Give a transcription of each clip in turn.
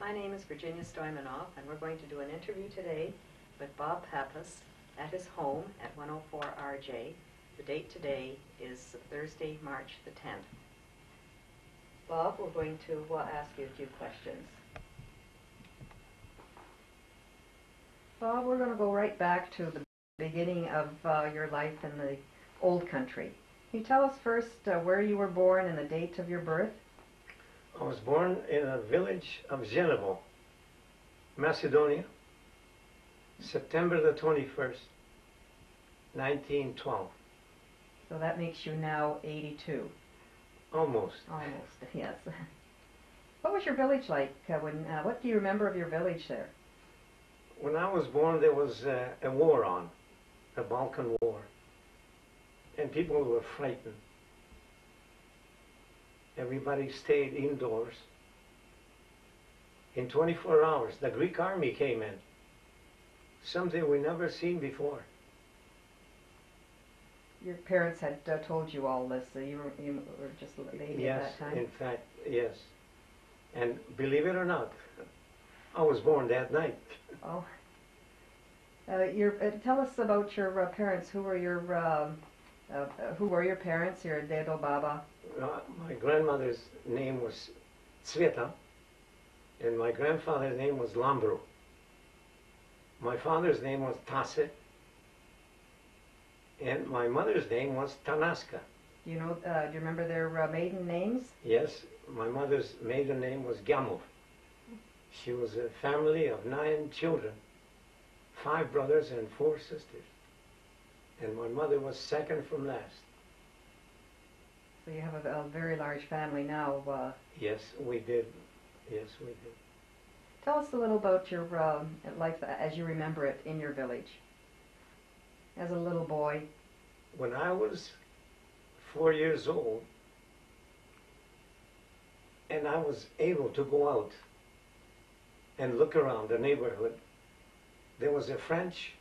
My name is Virginia Stoymenoff, and we're going to do an interview today with Bob Pappas at his home at 104 RJ. The date today is Thursday, March the 10th. Bob, we're going to uh, ask you a few questions. Bob, we're going to go right back to the beginning of uh, your life in the old country. Can you tell us first uh, where you were born and the date of your birth? I was born in a village of Zhelevo, Macedonia, September the 21st, 1912. So that makes you now 82. Almost. Almost, yes. What was your village like? Uh, when uh, what do you remember of your village there? When I was born, there was uh, a war on, the Balkan War, and people were frightened. Everybody stayed indoors. In 24 hours, the Greek army came in, something we never seen before. Your parents had uh, told you all this, so you were, you were just a lady yes, at that time. Yes, in fact, yes. And believe it or not, I was born that night. Oh. Uh, your, uh, tell us about your uh, parents. Who were your um, uh, uh, Who were your parents? Your dedo baba. Uh, my grandmother's name was Sveta, and my grandfather's name was Lambro. My father's name was Tase, and my mother's name was Tanaska. Do you know? Uh, do you remember their uh, maiden names? Yes, my mother's maiden name was Gamov. She was a family of nine children, five brothers and four sisters. And my mother was second from last. So you have a, a very large family now. Uh, Yes, we did. Yes, we did. tell us a little about your um, life as you remember it in your village. As a little boy. When I was four years old, and I was able to go out and look around the neighborhood, there was a French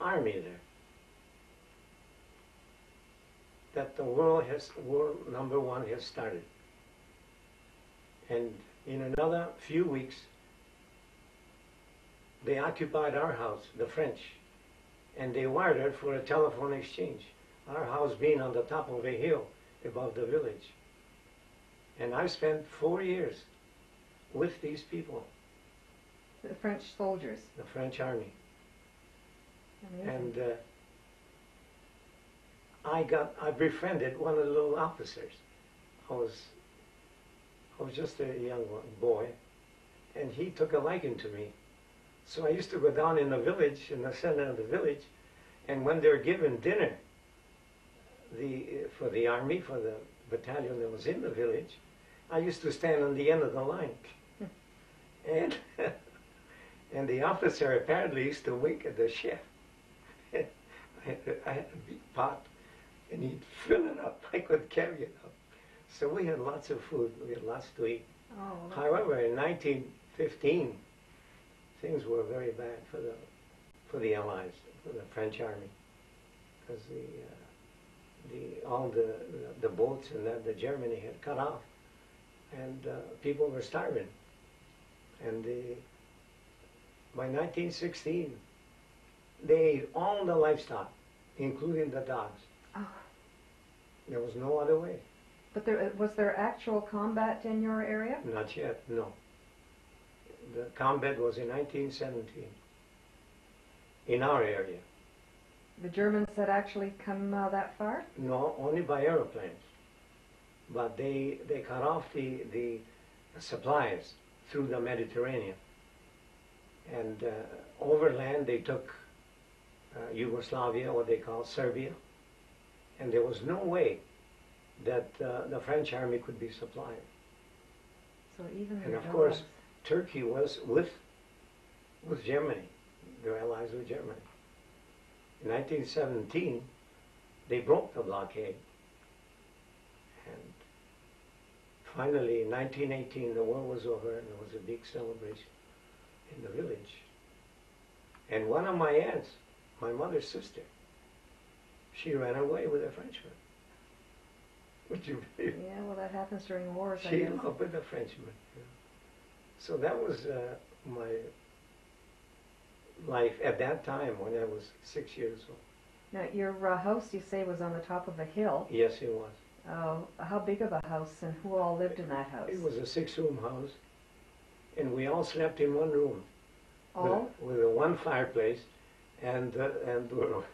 army there. That the world has, world number one has started. And in another few weeks, they occupied our house, the French, and they wired it for a telephone exchange. Our house being on the top of a hill above the village. And I spent four years with these people, The French soldiers. the French army. Amazing. And uh, I got, I befriended one of the little officers. I was, I was just a young boy, and he took a liking to me. So I used to go down in the village, in the center of the village, and when they were given dinner, the for the army, for the battalion that was in the village, I used to stand on the end of the line, hmm. and and the officer apparently used to wink at the chef. I had, had a big pot, and he'd fill it up. I could carry it up. So we had lots of food. We had lots to eat. oh, However, in 1915, things were very bad for the for the Allies, for the French army, because the uh, the all the the boats and that the Germany had cut off, and uh, people were starving, and the by 1916, they ate all the livestock, including the dogs. There was no other way. But there was there actual combat in your area? Not yet, no. The combat was in 1917 in our area. The Germans had actually come uh, that far? No, only by aeroplanes. But they they cut off the the supplies through the Mediterranean. And uh, overland they took uh, Yugoslavia, what they call Serbia, and there was no way that uh, the French army could be supplied. So even And the of course, Turkey was with with Germany. Their allies with Germany. In 1917, they broke the blockade. And finally, in 1918, the war was over, and there was a big celebration in the village. And one of my aunts, my mother's sister, she ran away with a Frenchman. Would you believe? Yeah, well, that happens during wars. She guess. loved with a Frenchman. yeah. So that was uh, my life at that time when I was six years old. Now, your uh, house, you say, was on the top of a hill. Yes, it was. Uh, how big of a house and who all lived in that house? It was a six-room house, and we all slept in one room all? with, with a one fireplace, and uh, and were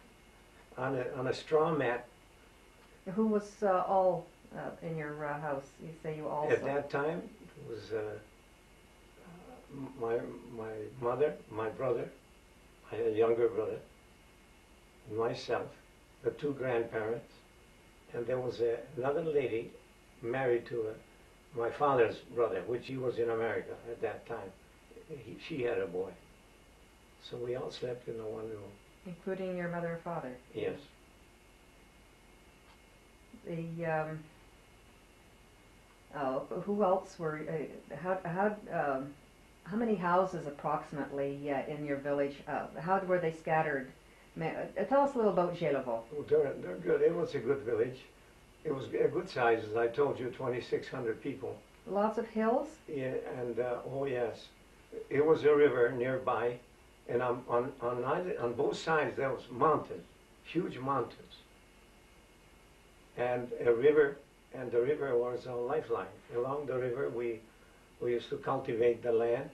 on a on a straw mat. Who was uh, all uh, in your uh, house? You say you all At that time, it was uh, uh, my my mother, my brother, my younger brother, myself, the two grandparents, and there was a, another lady married to a, my father's brother, which he was in America at that time. He, she had a boy, so we all slept in the one room. Including your mother and father. Yes, The um, oh, who else were? Uh, how how um, how many houses approximately uh, in your village? Uh, how were they scattered? Ma- uh, tell us a little about Zhelevo. Well, they're, they're good. It was a good village. It was a good size, as I told you, 2,600 people. Lots of hills. Yeah, and uh, oh yes, it was a river nearby, and on on on, either, on both sides there was mountains, huge mountains, and a river, and the river was our lifeline. Along the river, we we used to cultivate the land,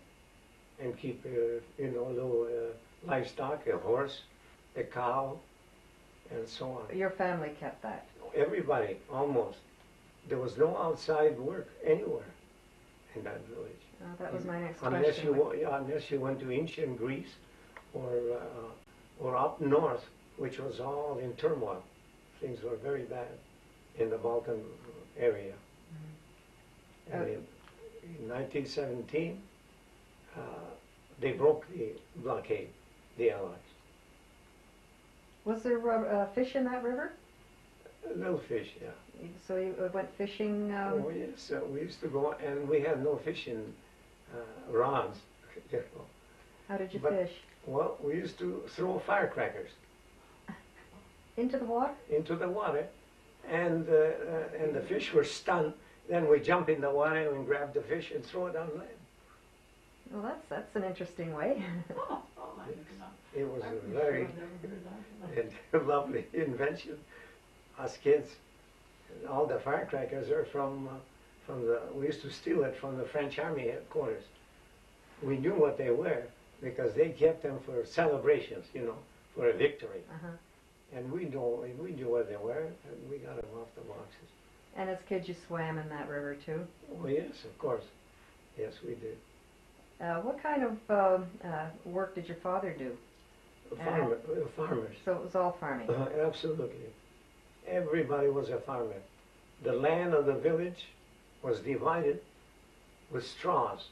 and keep uh, you know little uh, livestock, a horse, a cow, and so on. Your family kept that. Everybody almost. There was no outside work anywhere in that village. Oh, that was my next Unless question. you, unless you went to ancient Greece or, uh, or up north, which was all in turmoil. Things were very bad in the Balkan area. And in, in 1917, uh, they broke the blockade, the Allies. Was there uh, uh, fish in that river? Little fish, yeah. So you uh, went fishing. Um, oh yes, uh, we used to go, and we had no fishing uh, rods. you know. How did you but- fish? Well, we used to throw firecrackers Into the water? into the water, and uh, uh, and the fish were stunned. Then we jump in the water and grab the fish and throw it on land. Well, that's that's an interesting way. It was a very lovely invention. Us kids, all the firecrackers are from uh, from the. We used to steal it from the French army headquarters. We knew what they were because they kept them for celebrations, you know, for a victory. uh-huh. And we know we knew what they were, and we got them off the boxes. And as kids, you swam in that river too. Oh yes, of course. Yes, we did. Uh, what kind of um, uh, work did your father do? Farmer, uh, farmers. So it was all farming. Uh, absolutely. Everybody was a farmer. The land of the village was divided with straws.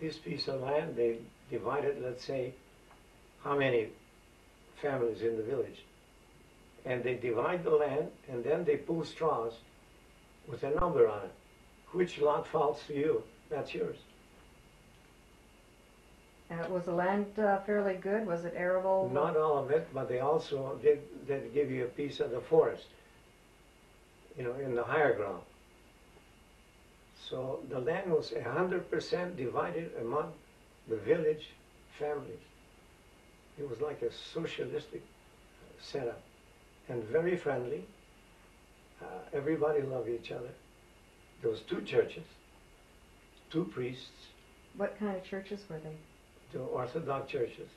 This piece of land, they divided, let's say, how many families in the village. And they divide the land, and then they pull straws with a number on it. Which lot falls to you? That's yours. Uh, was the land uh, fairly good? Was it arable? Not all of it, but they also did, did give you a piece of the forest, you know, in the higher ground. So the land was a hundred percent divided among the village families. It was like a socialistic setup, and very friendly. Uh, everybody loved each other. There was two churches, two priests, What kind of churches were they? two Orthodox churches.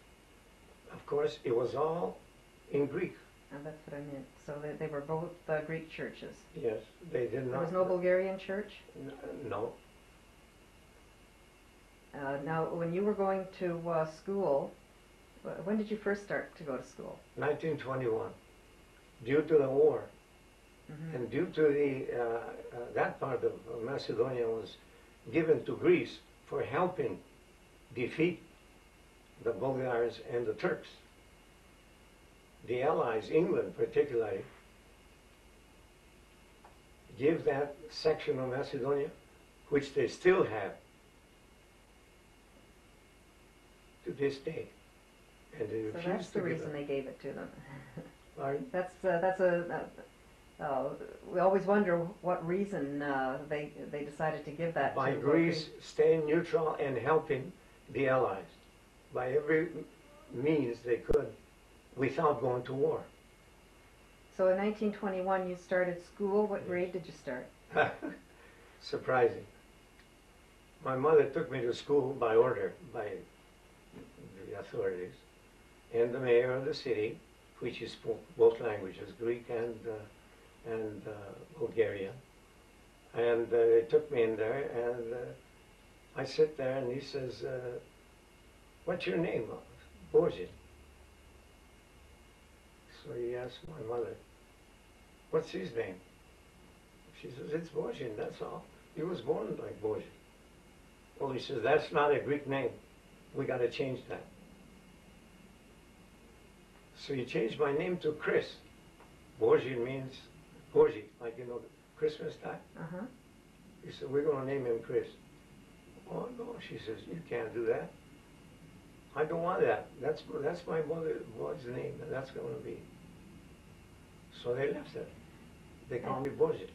Of course, it was all in Greek. That's what I meant. So they, they were both uh, Greek churches. Yes, they did not. There was no Bulgarian church. N- No, Uh, now, when you were going to uh, school, wh- when did you first start to go to school? 1921. Due to the war Mhm. and due to the uh, uh, that part of Macedonia was given to Greece for helping defeat the Bulgars and the Turks. The Allies, England particularly, give that section of Macedonia, which they still have to this day. And they So that's the reason they gave it to them. Pardon? That's uh, that's a, uh, we always wonder what reason uh, they they decided to give that by to uh, Greece staying neutral and helping the Allies by every means they could without going to war. So in 1921, you started school. What grade did you start? Surprising. My mother took me to school by order by the authorities and the mayor of the city, which spoke both languages, Greek and uh, and uh, Bulgarian. And uh, they took me in there, and uh, I sit there, and he says, uh, "What's your name?" Bozhin. So he asked my mother, "What's his name?" She says, "It's Bozhin. That's all. He was born like Bozhin." Well, he says, "That's not a Greek name. We got to change that." So he changed my name to Chris. Bozhin means Borgi, like you know, Christmas time. Uh huh. He said, "We're going to name him Chris." Oh no, she says, "You can't do that. I don't want that. That's that's my mother boy's name, and that's going to be." So they left it. They call me Borgi.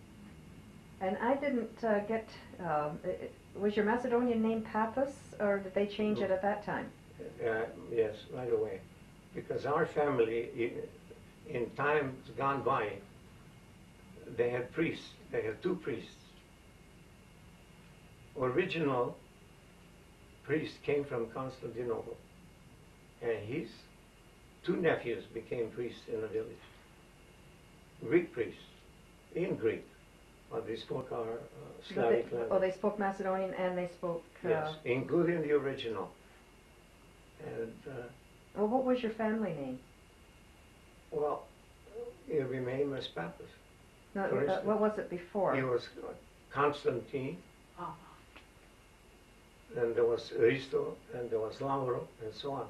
And I didn't uh, get. Um, it, was your Macedonian name Pappas, or did they change it at that time? Uh, yes, right away, because our family, in times gone by, they had priests. They had two priests. Original priest came from Constantinople, and his two nephews became priests in the village. Greek priests, in Greek, but they spoke our uh, But they- Slavic oh, they spoke Macedonian and they spoke. Uh, Yes, including the original. And uh, Well, what was your family name? Well, it remained as Pappas. No, For uh, instance, what was it before? He was Constantine, Oh. and there was Risto, and there was Lauro, and so on.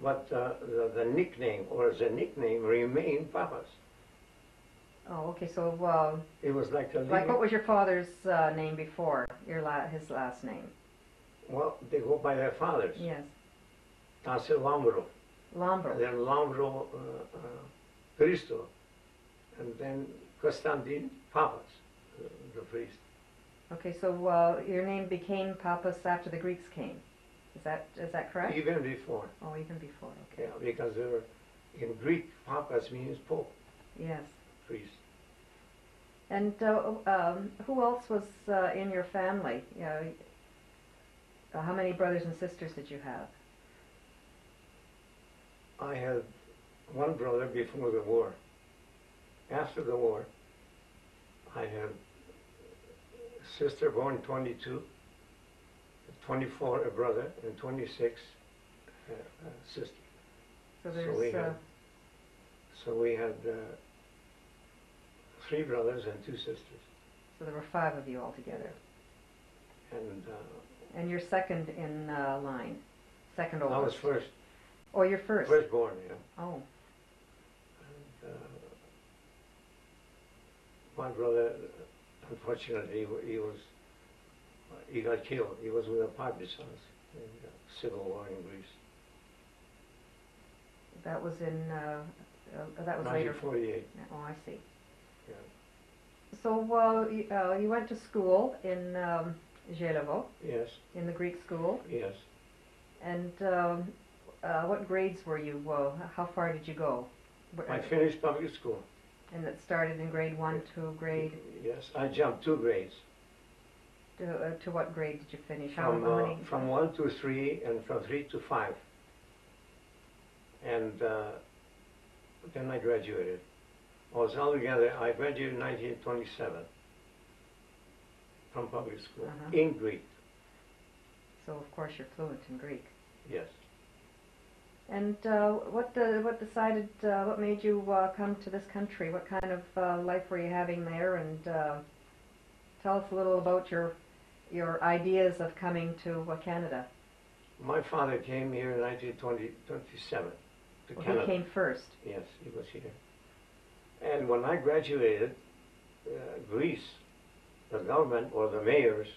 But uh, the, the nickname, or the nickname, remained Pappas. Oh, okay. So, uh, It was like a like, what was your father's uh, name before your la- his last name? Well, they go by their fathers. Yes, Tase Lauro, Lombro. and then Lauro uh, uh, Christo, and then Constantine Pappas, uh, the priest. Okay, so uh, your name became Pappas after the Greeks came. Is that is that correct? Even before. Oh, even before. Okay. Yeah, because they were, in Greek, papas means pope, Yes. priest. And uh, um, who else was uh, in your family? You know, uh, how many brothers and sisters did you have? I had one brother before the war. After the war, I had a sister born 22, 24 a brother, and 26 a, a sister. So So we uh, had- So we had uh, three brothers and two sisters. so there were five of you altogether. And uh, And you're second in uh, line, second oldest. I was first, Oh, you're first. firstborn, yeah. Oh, And, uh, my brother, unfortunately, he was he got killed. He was with the partisans in the civil war in Greece. that was in. Uh, uh, that was later. 1948. Oh, I see. So you, uh, you went to school in um, Yes, in the Greek school, yes. and um, uh, what grades were you? Uh, how far did you go? I finished public school. And it started in grade one to grade. Yes, I jumped two grades To, uh, to what grade did you finish? How, from uh, many? from one to three and from three to five. And uh, then I graduated. I was altogether. I graduated in 1927 from public school Uh-huh. in Greek. So of course you're fluent in Greek. Yes. And uh, what the, what decided? Uh, what made you uh, come to this country? What kind of uh, life were you having there? And uh, tell us a little about your your ideas of coming to uh, Canada. My father came here in 1927 to Well, Canada. he came first. Yes, he was here. And when I graduated, uh, Greece, the government or the mayors,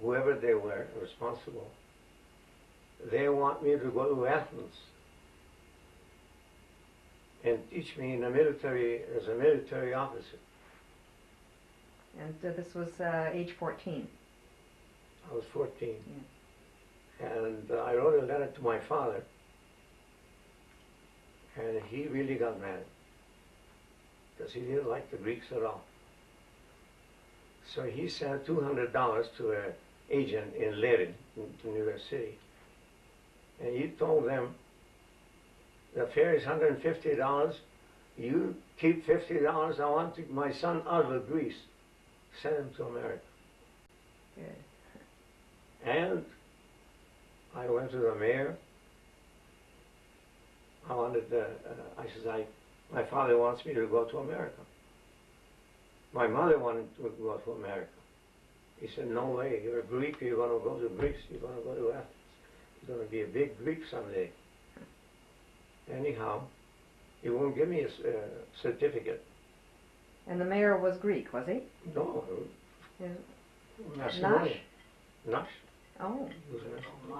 whoever they were responsible, they want me to go to Athens and teach me in the military as a military officer. And uh, this was uh, age 14. I was 14. And uh, I wrote a letter to my father, and he really got mad because he didn't like the Greeks at all. So he sent $200 to an agent in Lerin, in New York City. And he told them, the fare is $150. You keep $50. I want to, my son out of Greece. Send him to America. And I went to the mayor. I wanted to, uh, I said, I, my father wants me to go to America. My mother wanted to go to America. He said, no way, you're a Greek, you're going to go to Greece, you're going to go to Athens. You're going to be a big Greek someday. Anyhow, he won't give me a uh, certificate. And the mayor was Greek, was he? No, Yeah. Macedonian. Nash. Oh, He was a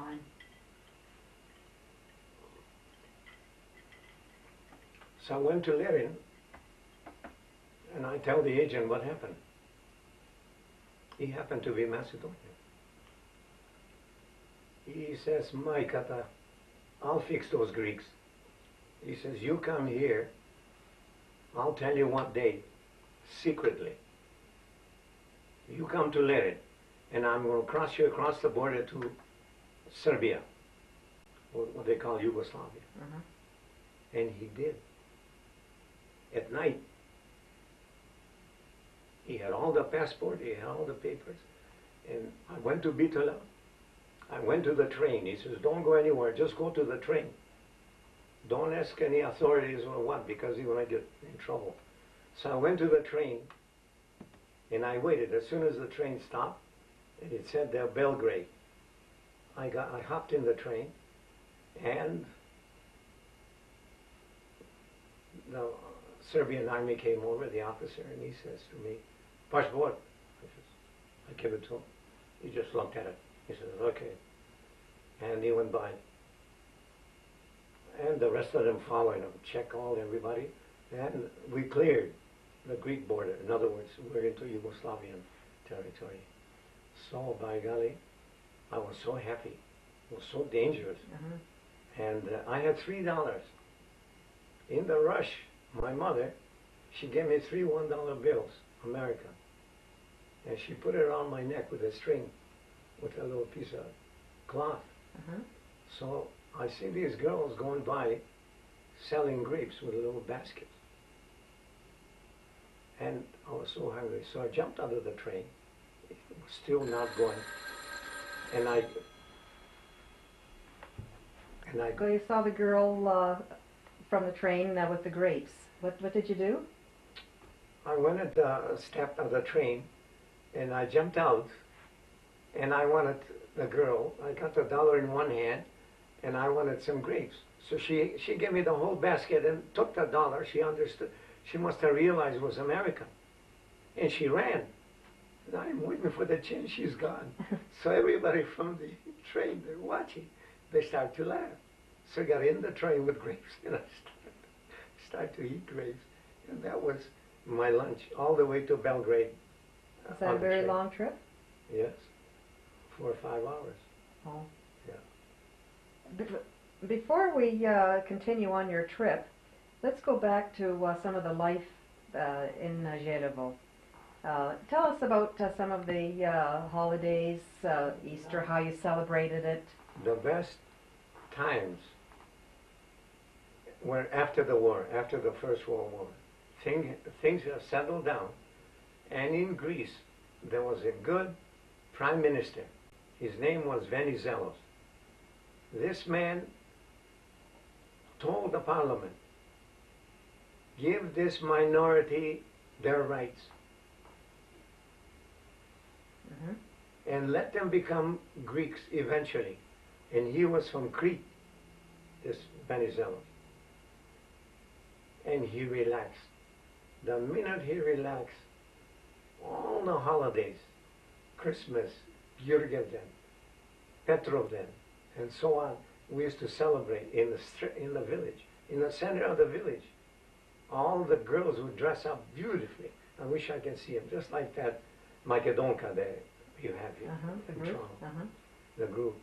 So I went to Lerin and I tell the agent what happened. He happened to be Macedonian. He says, My Kata, I'll fix those Greeks. He says, you come here, I'll tell you what day, secretly. You come to Lerin, and I'm going to cross you across the border to Serbia, or what they call Yugoslavia. uh-huh. And he did. At night, he had all the passport, he had all the papers. And I went to Bitola. I went to the train. He says, don't go anywhere, just go to the train. Don't ask any authorities or what, because you're to get in trouble. So I went to the train, and I waited. As soon as the train stopped, and it said there Belgrade, I got, I hopped in the train, and the Serbian army came over, the officer, and he says to me, passport. I says, I give it to him. He just looked at it. He says, okay. And he went by. And the rest of them following him, check all everybody. And we cleared the Greek border. In other words, we're into Yugoslavian territory. So, by golly, I was so happy. It was so dangerous. Uh-huh. And uh, I had three dollars. In the rush, my mother, she gave me three one dollar bills, America, and she put it around my neck with a string, with a little piece of cloth. Uh-huh. So I see these girls going by, selling grapes with a little basket. and I was so hungry, so I jumped out of the train. It was still not going, and I. And I So you saw the girl uh, from the train uh, with the grapes. What what did you do? I went at the step of the train and I jumped out and I wanted the girl. I got the dollar in one hand and I wanted some grapes. So she, she gave me the whole basket and took the dollar. She understood. She must have realized it was American. And she ran. And I'm waiting for the chance. She's gone. so everybody from the train, they're watching. They start to laugh. So I got in the train with grapes and I started to eat grapes. And that was my lunch all the way to Belgrade. Was that a very train. long trip? Yes, four or five hours. Oh. Yeah. Be- Before we uh, continue on your trip, let's go back to uh, some of the life uh, in uh, Uh, tell us about uh, some of the uh, holidays, uh, Easter, how you celebrated it. The best times were after the war, after the First World War. Thing, things have settled down, and in Greece there was a good prime minister. His name was Venizelos. This man told the parliament, give this minority their rights. Mhm. and let them become Greeks eventually. And he was from Crete, this Venizelos. And he relaxed. The minute he relaxed, all the holidays, Christmas, Jurgensen, Petrovden, and so on, we used to celebrate in the, in the village, in the center of the village. All the girls would dress up beautifully. I wish I could see them, just like that Makedonka that you have here Uh-huh, the in group, Toronto, uh-huh. the group.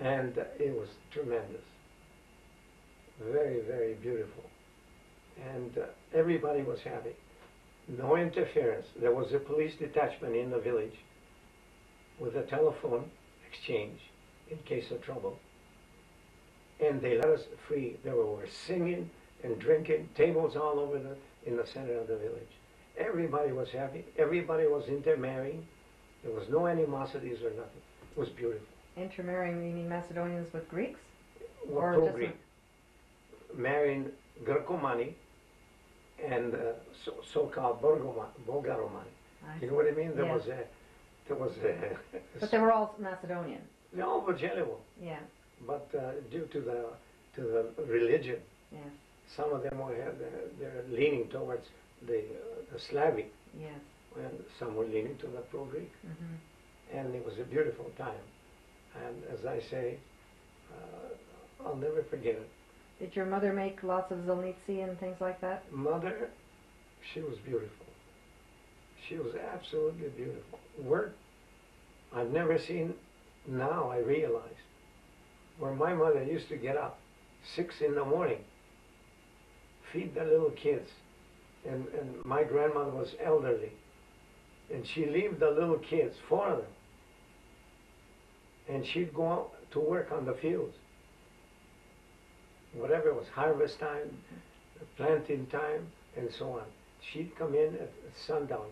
And uh, it was tremendous. Very, very beautiful. And uh, everybody was happy. No interference. There was a police detachment in the village with a telephone exchange in case of trouble. And they let us free. They were singing and drinking, tables all over the in the center of the village. Everybody was happy. Everybody was intermarrying. There was no animosities or nothing. It was beautiful. Intermarrying, meaning Macedonians with Greeks? Well, Or pro-Greek. Marrying Greco-Mani and uh, so, so-called Bulgaro- Bulgaro-Mani. You know what I mean? There Yeah. was a, there was a, But they were all Macedonian, all Vageljevo, yeah, but uh, due to the to the religion, yes, some of them were they're, they're leaning towards the, uh, the Slavic, yes. and some were leaning to the pro-Greek, hmm and it was a beautiful time. And as I say, uh, I'll never forget it. Did your mother make lots of zolnitsi and things like that? Mother, she was beautiful. She was absolutely beautiful. Work, I've never seen, now I realize, where my mother used to get up six in the morning, feed the little kids, and, and my grandmother was elderly, and she leave the little kids, four of them, and she'd go out to work on the fields. Whatever it was, harvest time, planting time, and so on. She'd come in at, at sundown.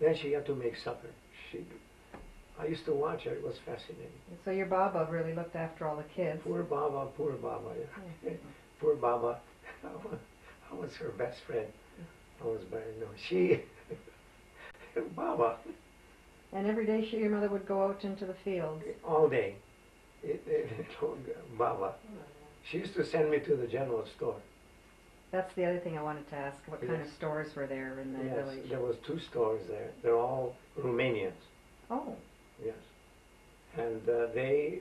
Then she had to make supper. She, I used to watch her. It was fascinating. So your Baba really looked after all the kids. Poor Baba, poor Baba. Yeah. poor Baba. I was, her best friend. I was very no. She, Baba, And every day she, your mother would go out into the fields. all day. It, it, Baba. She used to send me to the general store. That's the other thing I wanted to ask. What kind of stores were there in the Yes, village? there was two stores there. They're all Romanians. Oh, Yes. And uh, they,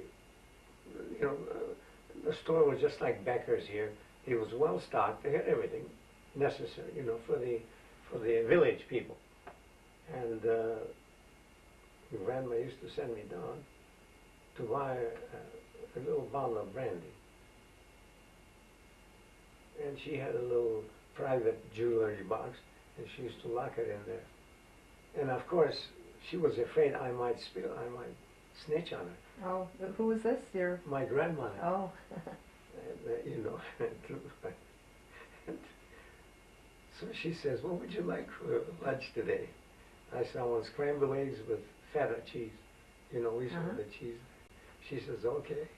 you know, uh, the store was just like Becker's here. It was well stocked. They had everything necessary, you know, for the for the village people. And uh, grandma used to send me down to buy a, a little bottle of brandy. And she had a little private jewelry box, and she used to lock it in there. And of course, she was afraid I might spill, I might snitch on her. oh, who was this? Your, My grandmother, oh, and, uh, you know. and so she says, "What would you like for lunch today?" I said, "I want scrambled eggs with feta cheese. You know, we Uh-huh. serve the cheese." She says, "Okay."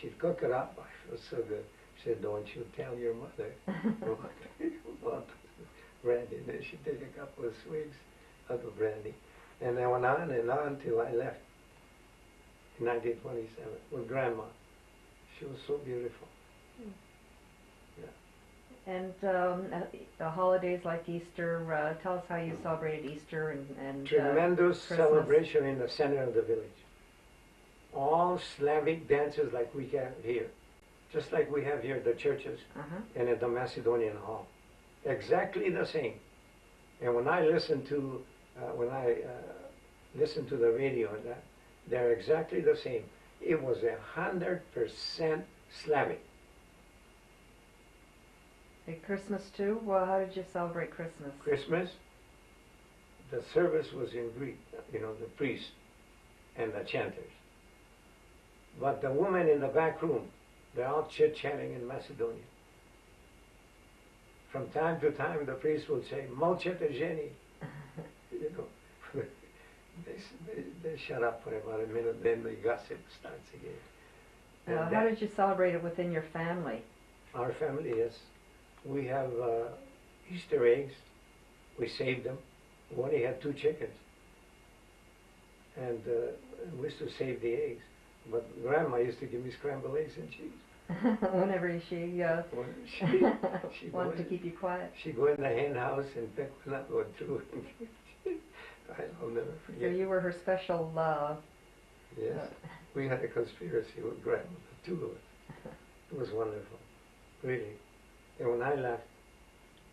She'd cook it up. I feel so good. She said, "Don't you tell your mother what you want brandy." And then she'd take a couple of swigs of the brandy. And I went on and on till I left in 1927 with Grandma. She was so beautiful. and um, uh, the holidays like Easter. Uh, tell us how you celebrated Easter and and uh, Tremendous Christmas. celebration in the center of the village. All Slavic dances like we have here, just like we have here at the churches uh-huh. and at the Macedonian Hall. Exactly the same. And when I listen to uh, when I uh, listen to the radio and that, they're exactly the same. It was a hundred percent Slavic. At Christmas too. Well, how did you celebrate Christmas? Christmas, the service was in Greek, you know, the priest and the chanters. But the woman in the back room, they're all chit-chatting in Macedonian. From time to time, the priest would say, Molchete ženi, you know. they, they, they shut up for about a minute, then the gossip starts again. And how that- did you celebrate it within your family? our family is, we have uh, Easter eggs. We saved them. We only had two chickens. And uh, we used to save the eggs. But Grandma used to give me scrambled eggs and cheese. Whenever she uh, she, she wanted to keep you quiet. she'd go in the hen house and pick one up or two. I'll never forget. So you were her special. Uh, Yes. We had a conspiracy with Grandma, the two of us. It was wonderful, really. And when I left,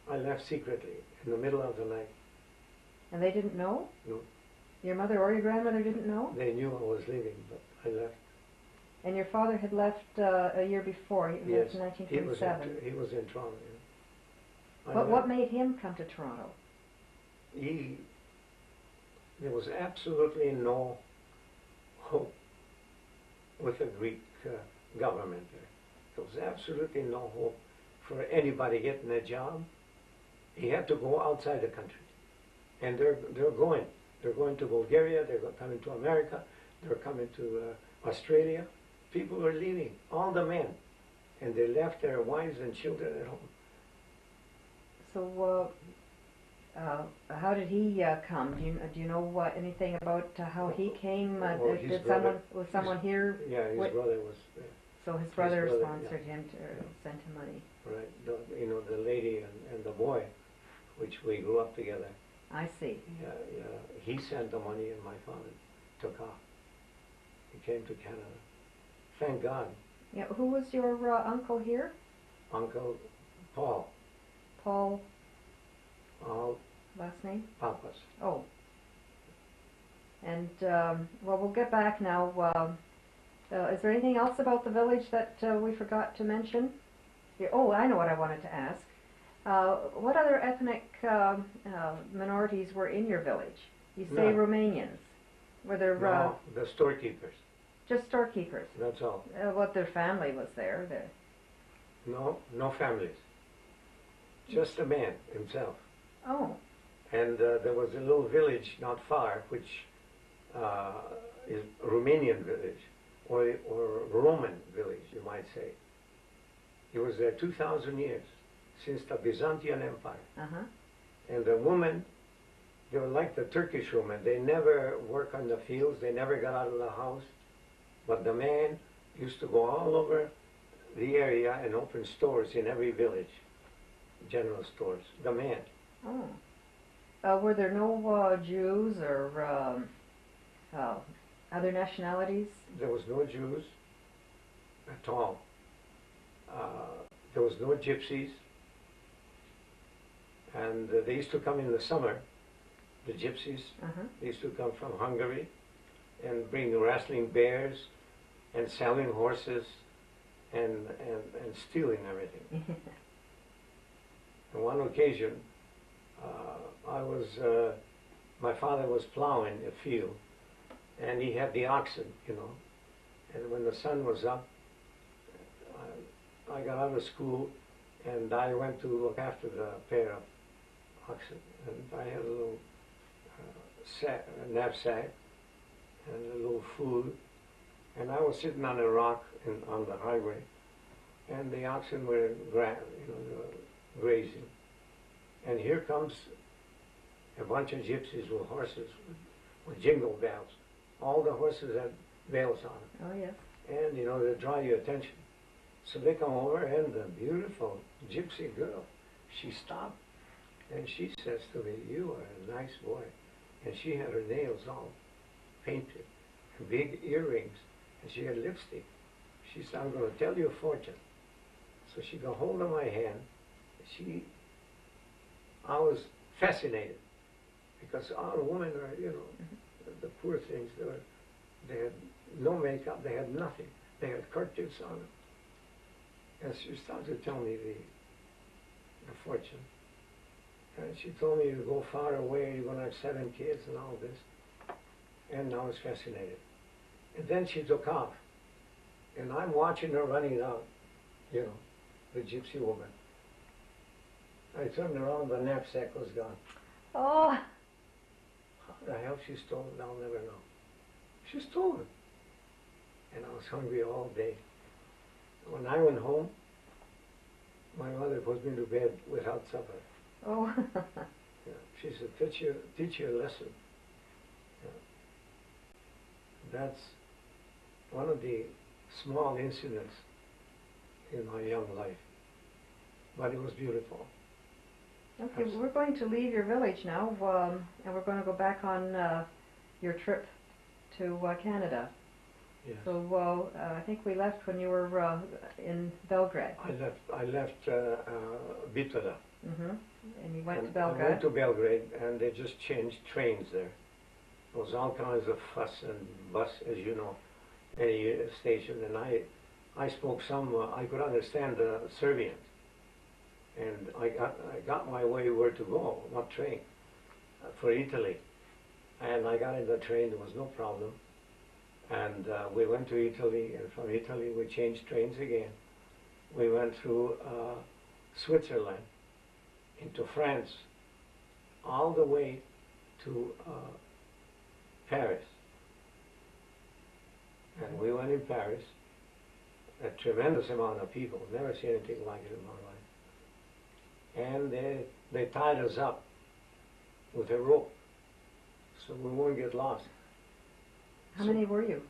I left secretly in the middle of the night. And they didn't know? No. Your mother or your grandmother didn't know? They knew I was leaving, but I left. And your father had left uh, a year before. He Yes, left in he was 1927. in, he was in Toronto. Yeah. I What, what made him come to Toronto? he there was absolutely no hope with the Greek uh, government there. There was absolutely no hope for anybody getting a job. He had to go outside the country, and they're they're going. They're going to Bulgaria. They're coming to America. They're coming to uh, Australia. People were leaving. All the men, and they left their wives and children at home. So, uh, uh, how did he uh, come? Do you do you know uh, anything about uh, how he came? Uh, Well, did, his did brother- someone was someone here? Yeah, his What- brother was. So his brother brother, sponsored him to sent him money. Right, the, you know, the lady and, and the boy, which we grew up together. I see. Yeah, yeah, he sent the money and my father took off. He came to Canada. Thank God, Yeah. Who was your uh, uncle here? Uncle Paul, Paul. all Last name? papas. Oh. And um, well, we'll get back now. Um, uh, is there anything else about the village that uh, we forgot to mention? Yeah, oh, I know what I wanted to ask. Uh, what other ethnic um, uh, minorities were in your village? You say. Romanians. Were there uh, No, the storekeepers, just storekeepers? that's all. Uh, what their family was there? there. No, no families. Just a man himself. Oh, And uh, there was a little village not far, which uh, is Romanian village, or, or Roman village, you might say. It was there 2,000 years, since the Byzantine Empire. uh huh. And the women, they were like the Turkish women. They never work on the fields, they never got out of the house. But the man used to go all over the area and open stores in every village, general stores. The man. Oh. Uh, were there no uh, Jews or um, uh, other nationalities? There was no Jews at all. Uh, there was no gypsies. And uh, they used to come in the summer, the gypsies. Uh-huh. They used to come from Hungary and bring wrestling bears and selling horses and, and, and stealing everything. On one occasion, uh, I was, uh, my father was plowing a field and he had the oxen, you know. And when the sun was up, I, I got out of school and I went to look after the pair of oxen. And I had a little uh, sack, a knapsack and a little food. And I was sitting on a rock in, on the highway and the oxen were gra- you know, were grazing. And here comes a bunch of gypsies with horses, with, with jingle bells. All the horses had bells on them. Oh yes. And, you know, they draw your attention. So they come over and the beautiful gypsy girl, she stopped and she says to me, you are a nice boy. And she had her nails all painted, big earrings, and she had lipstick. She said, I'm going to tell you a fortune. So she got hold of my hand. She, I was fascinated because all the women are, you know, the, the poor things. They were, they had no makeup. They had nothing. They had kerchiefs on them. And she started to tell me the, the fortune. And she told me to go far away. You're going to have seven kids and all this. And I was fascinated. And then she took off. And I'm watching her running out, you know, the gypsy woman. I turned around, the knapsack was gone. Oh, How the hell she stole it, I'll never know. She stole it. And I was hungry all day. When I went home, my mother put me to bed without supper. oh. Yeah. She said, teach you, teach you a lesson. That's one of the small incidents in my young life. But it was beautiful. okay, we're going to leave your village now, um, and we're going to go back on uh, your trip to uh, Canada. Yes. So, well, uh, I think we left when you were uh, in Belgrade. I left. I left uh, uh, Bitola. hmm And you went and to I went to Belgrade, and they just changed trains there. There was all kinds of fuss and bus, as you know, any uh, station. And I, I spoke some. Uh, I could understand uh, Serbian, and I got I got my way where to go, what train, uh, for Italy. And I got in the train. There was no problem. And uh, we went to Italy, and from Italy we changed trains again. We went through uh, Switzerland into France, all the way to uh, Paris. And we went in Paris, a tremendous amount of people, never seen anything like it in my life. And they, they tied us up with a rope so we won't get lost. How many were you?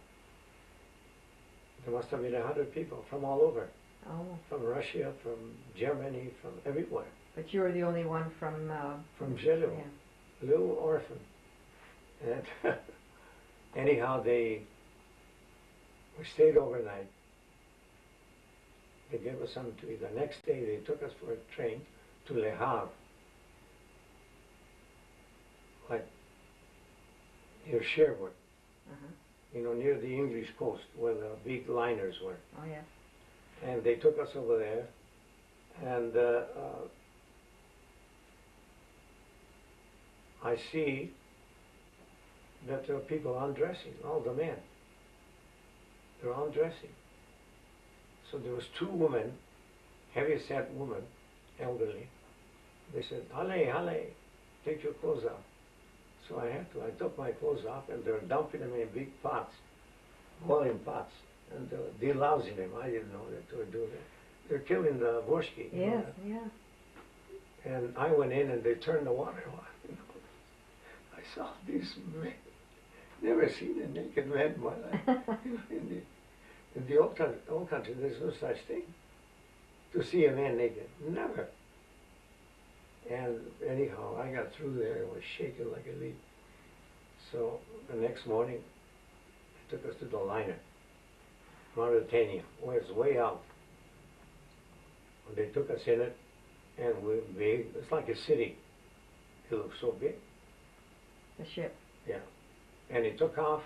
There must have been a hundred people from all over, Oh, from Russia, from Germany, from everywhere, but you were the only one from. Uh, from Zelo. yeah. little orphan. And anyhow, they we stayed overnight. They gave us something to eat. The next day, they took us for a train to Le Havre, like near Cherbourg, Uh-huh. you know, near the English coast where the big liners were. Oh, yeah. And they took us over there, and uh, uh, I see that there are people undressing, all the men. They're undressing. So there was two women, heavy-set women, elderly. They said, "Hale, hale, take your clothes off." So I had to. I took my clothes off, and they're dumping them in big pots, boiling pots, and uh, delousing them. I didn't know that they were doing that. They're killing the you know Yes, yeah. And I went in and they turned the water on. You know. I saw these men. Never seen a naked man in my life. In, the, in the old, coun- old country, there's no such thing. To see a man naked. Never. And anyhow, I got through there. I was shaking like a leaf. So the next morning, they took us to the liner. Mauretania, where it's way out. And they took us in it, and we big. It's like a city. It looks so big. the ship. And he took off.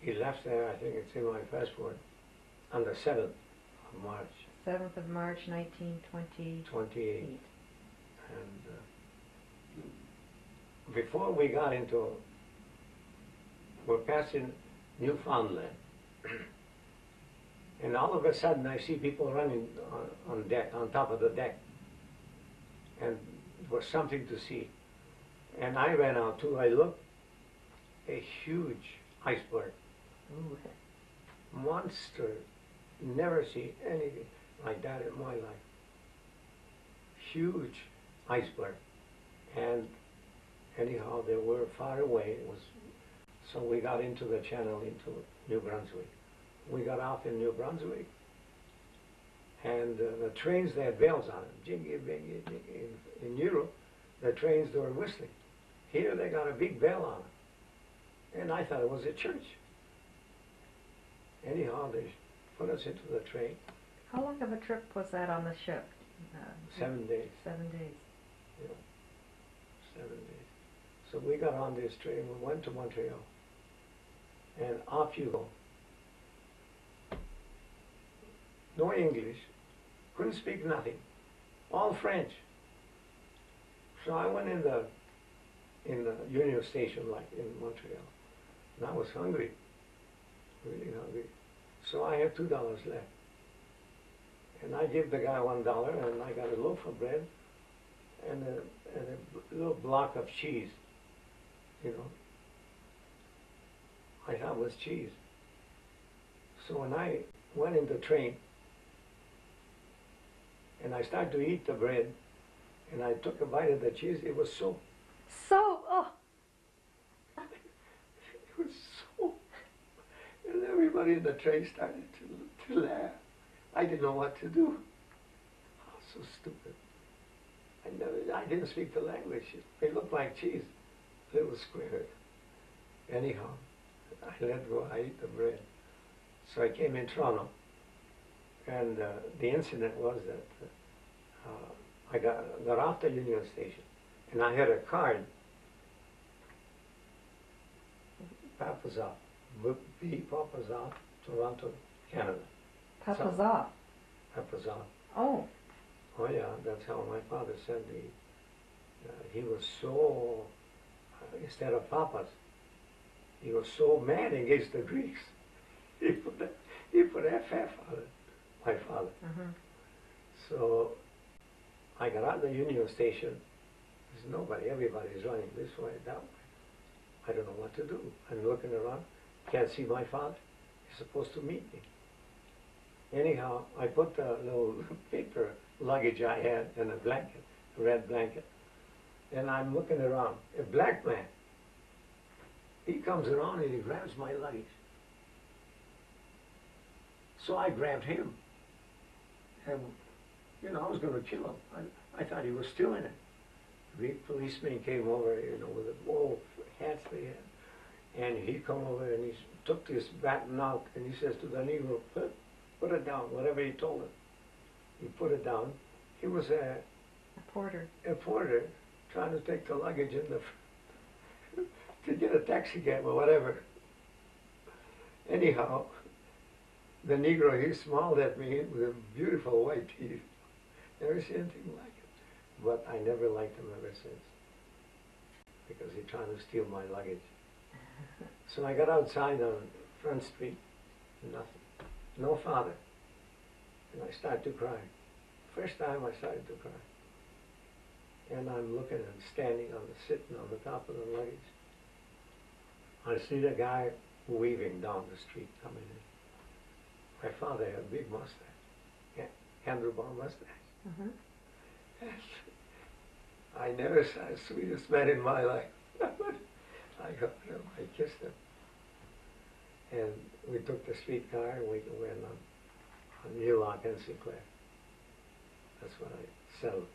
He left there. I think it's in my passport on the seventh of March, 7th of March, 1928. twenty-eight. And uh, before we got into, we're passing Newfoundland. and all of a sudden I see people running on, on deck, on top of the deck. And it was something to see. And I ran out too. I looked, a huge iceberg, Ooh. monster. Never seen anything like that in my life. Huge iceberg. And anyhow, they were far away. It was so we got into the channel into New Brunswick. We got off in New Brunswick, and uh, the trains they had bells on them, jiggy, jiggy. In, in Europe, the trains they were whistling. Here they got a big bell on them, and I thought it was a church. Anyhow, they put us into the train. How long of a trip was that on the ship? Uh, Seven days. Seven days. Yeah, seven days. So we got on this train, we went to Montreal, and off you go. No English, couldn't speak nothing, all French. So I went in the in the Union Station, like in Montreal, and I was hungry, really hungry. So I had two dollars left, and I gave the guy one dollar, and I got a loaf of bread and a, and a little block of cheese, you know. I thought was cheese. So when I went in the train and I started to eat the bread and I took a bite of the cheese, it was so, So, oh, it was so, and everybody in the train started to, to laugh. I didn't know what to do. I was so stupid. I never, I didn't speak the language. They looked like cheese, little squares. Anyhow, I let go, I ate the bread. So I came in Toronto, and uh, the incident was that uh, I got, got off the Union Station, and I had a card, Papazov, B. Papazov, Toronto, Canada. Off. Papazov. Oh, Oh yeah, that's how my father said the. Uh, he was so uh, instead of Pappas, he was so mad against the Greeks. He put a, he put FF on it, my father. hmm So I got out of the Union Station. There's nobody. Everybody's running this way, that way. I don't know what to do. I'm looking around. Can't see my father. He's supposed to meet me. Anyhow, I put the little paper luggage I had in a blanket, a red blanket, and I'm looking around. A black man. He comes around and he grabs my luggage. So I grabbed him. And you know, I was going to kill him. I, I thought he was stealing it. The policeman came over, you know, with the old hats they had. And he come over and he took this baton out and he says to the Negro, put, put it down, whatever he told him. He put it down. He was a, a porter. a porter trying to take the luggage in the, to get a taxi cab or whatever. Anyhow, the Negro, he smiled at me with a beautiful white teeth. Never seen anything like it. But I never liked him ever since. Because he tried to steal my luggage. So I got outside on Front Street, nothing. No father. And I started to cry. First time I started to cry. And I'm looking and standing on the, sitting on the top of the luggage. I see the guy weaving down the street coming in. My father had a big mustache, yeah, handlebar mustache. hmm I never saw the sweetest man in my life. I got him, I kissed him. And we took the streetcar and we went on, on New Lock and Sinclair. That's what I settled.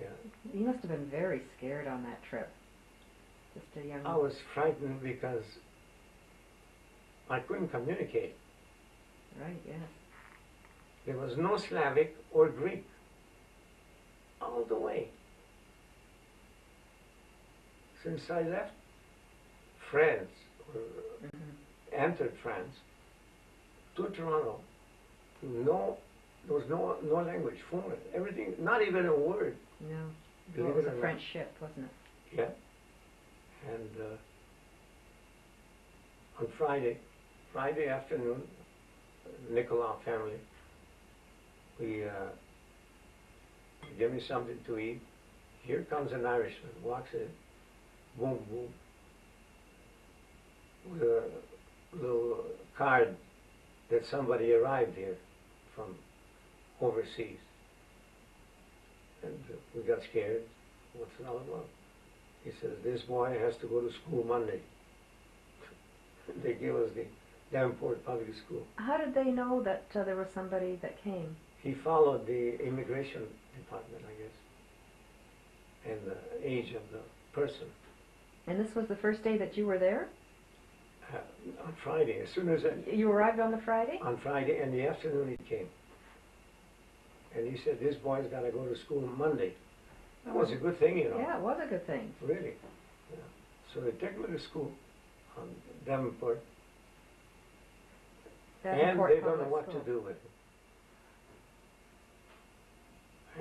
Yeah. You must have been very scared on that trip. Just a young. I was frightened because I couldn't communicate. Right. Yes. There was no Slavic or Greek. All the way. Since I left France, or hmm entered France, to Toronto, no, there was no, no language, fluent, everything, not even a word. No. Well, it was a. French ship, wasn't it? Yeah. And uh, on Friday, Friday afternoon, Nikoloff family, we uh, give me something to eat. Here comes an Irishman, walks in, boom, boom, with a little card that somebody arrived here from overseas. And we got scared. What's it all about? He says, this boy has to go to school Monday. they gave us the Davenport Public School. How did they know that uh, there was somebody that came? He followed the immigration department, I guess, and the age of the person. And this was the first day that you were there. Uh, on Friday, as soon as I, You arrived on the Friday. on Friday in the afternoon he came. And he said, this boy's got to go to school Monday. That was a good thing, you know. Yeah, it was a good thing. Really. Yeah. So they took me to school on Davenport, and they don't know what School. to do with it.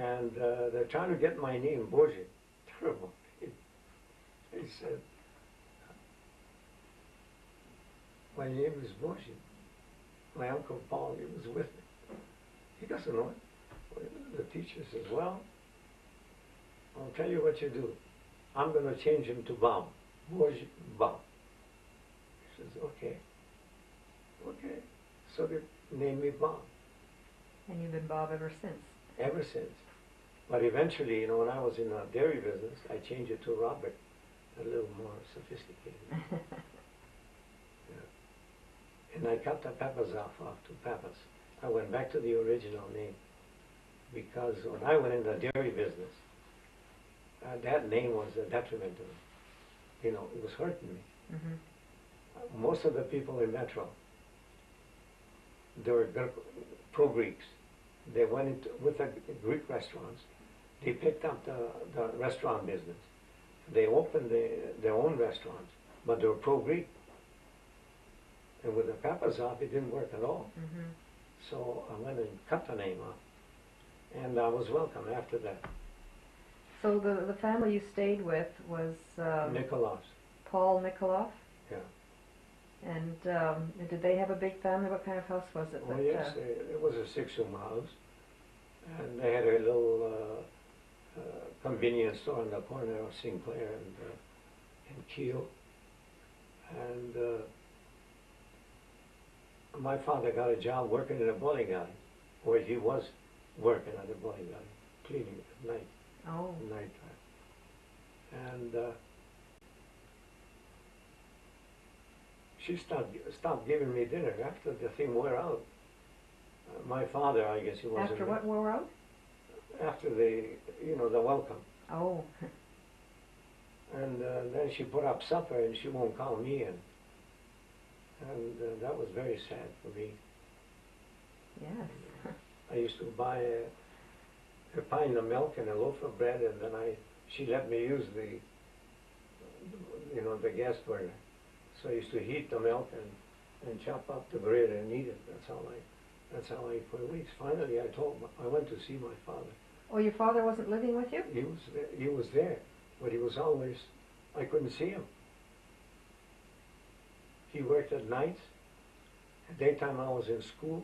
And uh, they're trying to get my name, Bozhin. Terrible. He said, my name is Bozhin. My uncle Paul, he was with me. He doesn't know it. The teacher says, well, I'll tell you what you do. I'm going to change him to Bob. Bozhin Bob. He says, okay. Okay. So they named me Bob And you've been Bob ever since. ever since. But eventually, you know, when I was in the dairy business, I changed it to Robert, a little more sophisticated. And I cut the Pappas off, off to Pappas. I went back to the original name because when I went in the dairy business, uh, that name was a detriment to me. You know, it was hurting me. hmm most of the people in Metro, they were pro-Greeks. They went into, with the Greek restaurants. They picked up the, the restaurant business. They opened the, their own restaurants, but they were pro-Greek. And with the off, it didn't work at all. hmm So I went and cut the name off. And I was welcome after that. So the the family you stayed with was um, Nicholas. Paul Nikoloff? Yeah. And um, did they have a big family? What kind of house was it? Oh that, yes, uh, it was a six-room house, and they had a little uh, uh, convenience store on the corner of Sinclair and uh, and Keele. And uh, my father got a job working in a bowling alley, where he was working at a bowling alley, cleaning at night, oh, nighttime. And uh, she stopped stopped giving me dinner after the thing wore out. Uh, my father, I guess he wasn't. after what wore out? After the, you know, the welcome. Oh, And uh, then she put up supper and she won't call me in. And uh, that was very sad for me. yes. I used to buy a, a pint of milk and a loaf of bread, and then I she let me use the, you know, the gas burner. So I used to heat the milk and, and chop up the bread and eat it. That's all I, that's how I for weeks. Finally, I told my, I went to see my father. Oh, your father wasn't living with you? He was there, he was there, but he was always I couldn't see him. He worked at night. At daytime I was in school,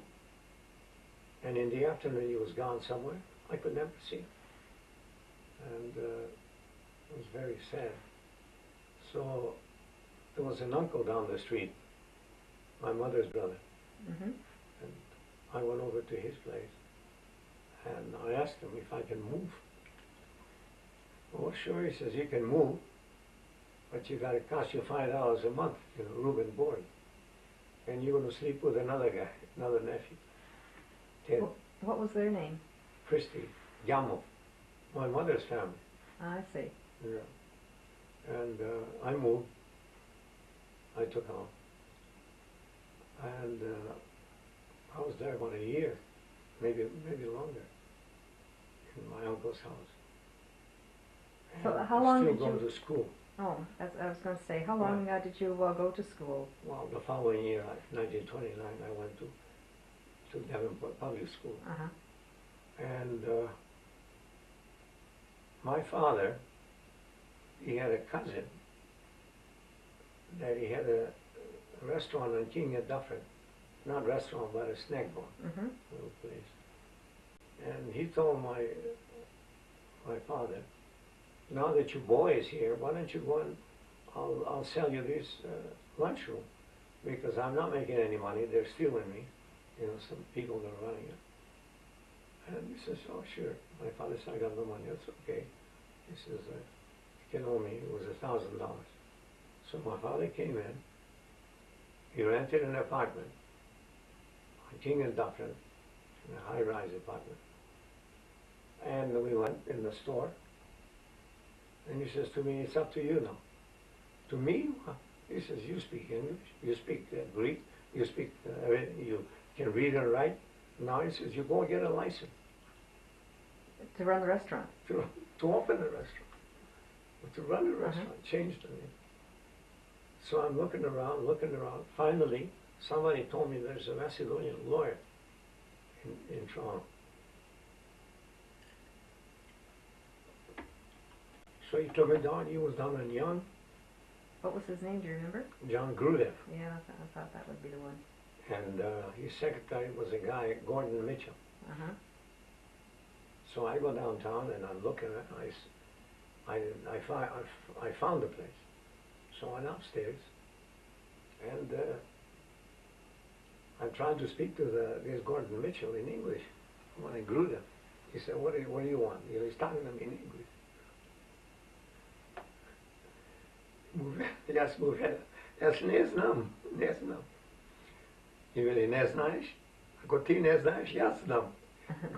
and in the afternoon he was gone somewhere. I could never see him, and uh, it was very sad. So there was an uncle down the street, my mother's brother. hmm And I went over to his place and I asked him if I can move. Oh, sure, he says, you can move, but you got to cost you five dollars a month, you know, room and board. And you're going to sleep with another guy, another nephew. Ted What was their name? Christie, Yamo, my mother's family. I see. Yeah. And uh, I moved. I took off. And uh, I was there about a year, maybe maybe longer, in my uncle's house. So And how long still did going you- to school. Oh, as I was going to say, how long uh, did you uh, go to school? Well, the following year, 1929, I went to to Davenport Public School. Uh-huh. And uh, my father, he had a cousin that he had a, a restaurant on King and Dufferin. Not restaurant, but a snack bar, hmm little place. And he told my my father, now that your boy is here, why don't you go and I'll, I'll sell you this uh, lunchroom because I'm not making any money. They're stealing me. You know, some people that are running it. And he says, oh, sure. My father said, I got no money. That's okay. He says, uh, you can owe me. It was a thousand dollars. So my father came in. He rented an apartment on King and in a high-rise apartment. And we went in the store. And he says to me, it's up to you now. To me? He says, you speak English, you speak uh, Greek, you speak, uh, you can read and write. Now he says, you go and get a license To run the restaurant. to, to open a restaurant, or to run a restaurant, change the name. So I'm looking around, looking around. Finally, somebody told me there's a Macedonian lawyer in, in Toronto. So he took me down. He was down in Yonge, What was his name? Do you remember? John Grudev. Yeah, I, th- I thought that would be the one. And uh, his secretary was a guy, Gordon Mitchell. Uh-huh. So I go downtown and I'm looking at I, I, I, fi- I f- I found the place. So I went upstairs and uh, I'm trying to speak to the, this Gordon Mitchell in English. When I grew them, he said, what do you, what do you want? You know, he's talking to me in English. Mówię, ja mówię, ja się nie znam, nie znam. I mówię, nie znasz? Ako ty nie znasz.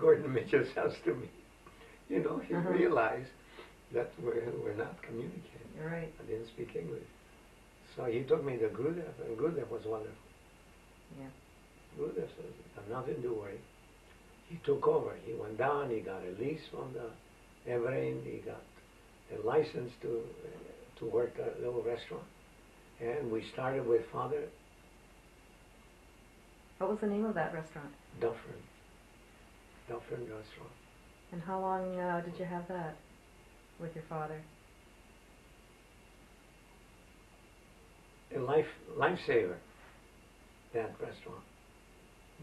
Gordon Mitchell says to me, you know, he Uh-huh. realized that we're, we're not communicating. You're right. I didn't speak English. So he took me to Gudev, and Gudev was wonderful. Yeah. Gudev says, "Have nothing to worry." He took over. He went down. He got a lease from the Everin. He got a license to to work a little restaurant, and we started with Father What was the name of that restaurant? Dufferin. Dufferin Restaurant. And how long uh, did you have that with your father? a life lifesaver. That restaurant.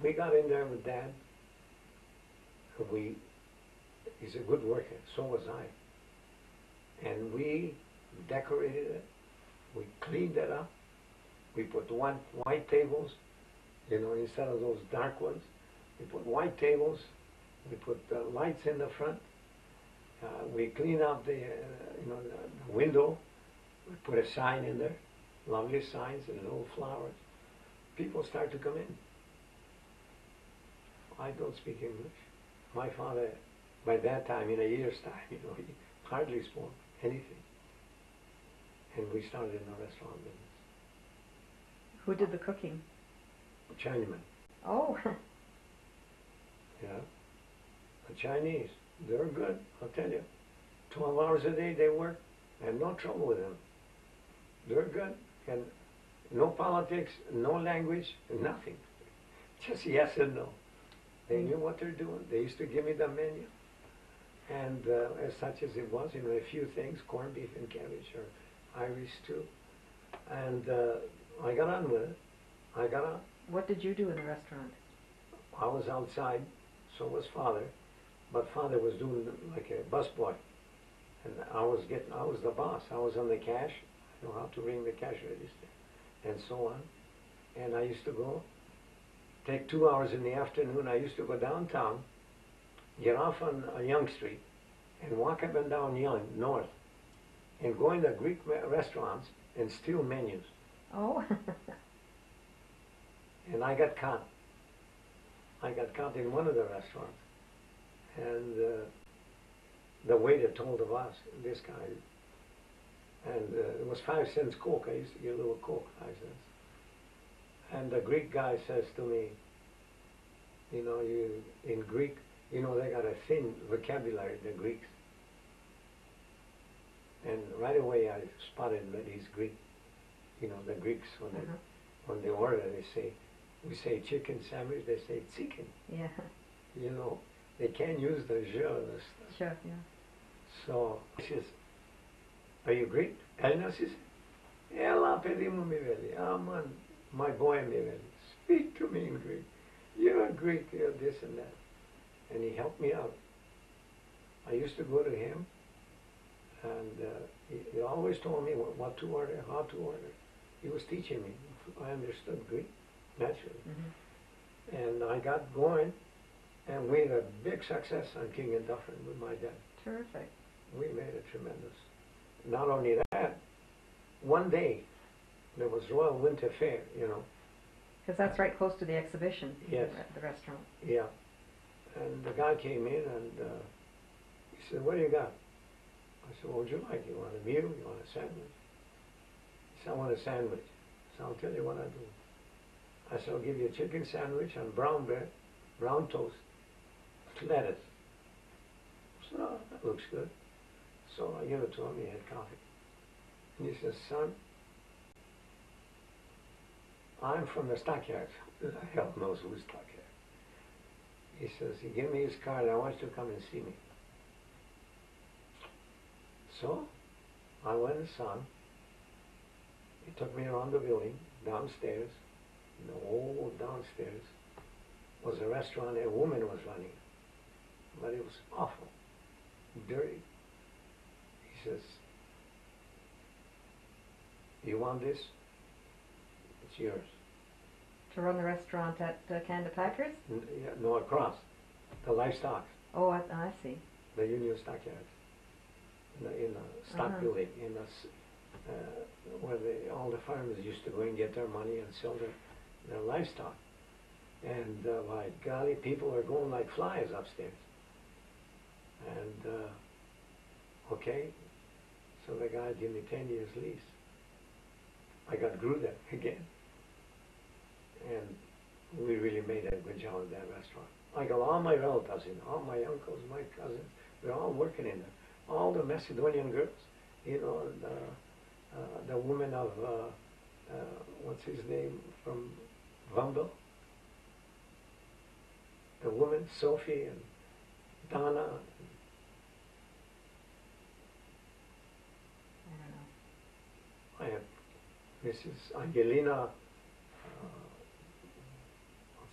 We got in there with Dad. We, he's a good worker. So was I. And we decorated it. We cleaned it up. We put white white tables, you know, instead of those dark ones. We put white tables. We put uh, lights in the front. Uh, we cleaned up the, uh, you know, the, the window. We put a sign in there lovely signs and little flowers. People start to come in. I don't speak English. My father, by that time, in a year's time, you know, he hardly spoke anything. And we started in the restaurant business. Who did the cooking? A Chinaman, Oh, yeah. The Chinese, they're good, I'll tell you. 12 hours a day they work. I have no trouble with them. They're good. And no politics, no language, nothing. Just yes and no. They knew what they're doing. They used to give me the menu. And uh, as such as it was, you know, a few things, corned beef and cabbage or Irish stew. And uh, I got on with it. I got on. what did you do in the restaurant? I was outside, so was father. But father was doing like a busboy. And I was getting, I was the boss. I was on the cash. I know how to ring the cash register and so on. And I used to go, take two hours in the afternoon. I used to go downtown, get off on uh, Yonge Street, and walk up and down Yonge, north, and go into Greek restaurants and steal menus. Oh, And I got caught. I got caught in one of the restaurants. And uh, the waiter told of us, this guy, and uh, it was five cents Coke. I used to get a little Coke, five cents. And the Greek guy says to me, you know, you in Greek, you know, they got a thin vocabulary, the Greeks. And right away I spotted that he's Greek. You know, the Greeks, when they, Uh-huh. when they order, they say, we say chicken sandwich, they say chicken. yeah, You know, they can't use the je, the stuff. sure, yeah. So, he says, are you Greek? Elena says, Ela pedimos mi veli. Ah, man, my boy mi veli. Speak to me in Greek. You're a Greek, you're this and that. And he helped me out. I used to go to him, and uh, he, he always told me what, what to order, how to order. He was teaching me. I understood Greek, naturally. hmm And I got going, and we had a big success on King and Dufferin with my dad. Terrific. We made a tremendous. Not only that, one day there was Royal Winter Fair, you know. Because that's right close to the exhibition. Yes. The, re- the restaurant. Yeah. And the guy came in and uh, he said, "What do you got?" I said, "What would you like? You want a meal? You want a sandwich?" He said, "I want a sandwich." So I'll tell you what I do. I said, "I'll give you a chicken sandwich and brown bread, brown toast, lettuce." So "Oh, that looks good. So I give it to him. He had coffee, and he says, "Son." I'm from the stockyards. The hell knows who's stockyards? He says, he gave me his card, I want you to come and see me. So, I went and saw him. He took me around the building, downstairs. In the whole downstairs was a restaurant a woman was running. But it was awful, dirty. He says, you want this? Yours. To run the restaurant at uh, Canada Packers? N- yeah, No, across. The livestock, Oh, I, I see. the Union Stockyards. In the, in the stock Uh-huh. building, in the, s- uh, where the, all the farmers used to go and get their money and sell their, their livestock. And uh, by golly, people are going like flies upstairs. And, uh, okay, so the guy gave me 10 years lease. I got grew there again. And we really made a good job of that restaurant. I got all my relatives in, all my uncles, my cousins, they're all working in there. All the Macedonian girls, you know, the, uh, the woman of, uh, uh, what's his name, from Vumble? The woman, Sophie and Donna, I don't know. I have Mrs. Angelina,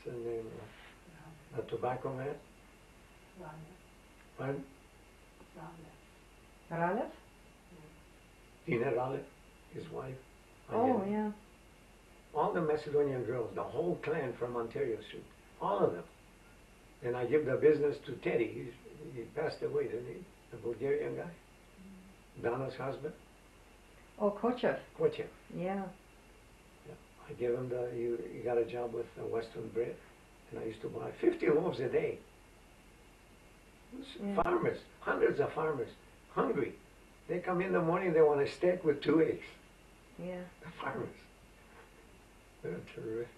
her name, uh, the tobacco man? Pardon? Ralev? Dina Ralev, his wife. Oh, yeah. All the Macedonian girls, the whole clan from Ontario Street, all of them. And I give the business to Teddy. He's, he passed away, didn't he? The Bulgarian guy. Donna's husband, Oh, Kochev. Kochev. Yeah. I give him the, you, he got a job with uh, Western Bread, and I used to buy 50 loaves a day. Yeah. Farmers, hundreds of farmers, hungry. They come in the morning, they want a steak with two eggs. Yeah. The farmers. They're terrific.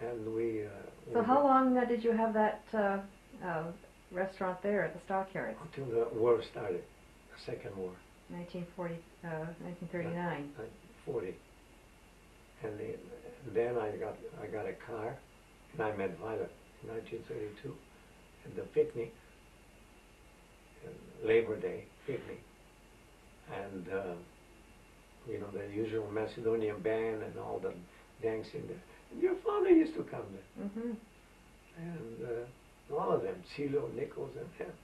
And we. Uh, So we- how long uh, did you have that uh, uh, restaurant there at the Stockyards? Until the war started, the Second War, 1940, uh, 1939. like 40. And, the, and then I got I got a car, and I met Violet in 1932 at the picnic, Labor Day picnic, and uh, you know the usual Macedonian band and all the dancing there. And your father used to come there. Mm-hmm. and uh, all of them, Silo, Nichols, and him,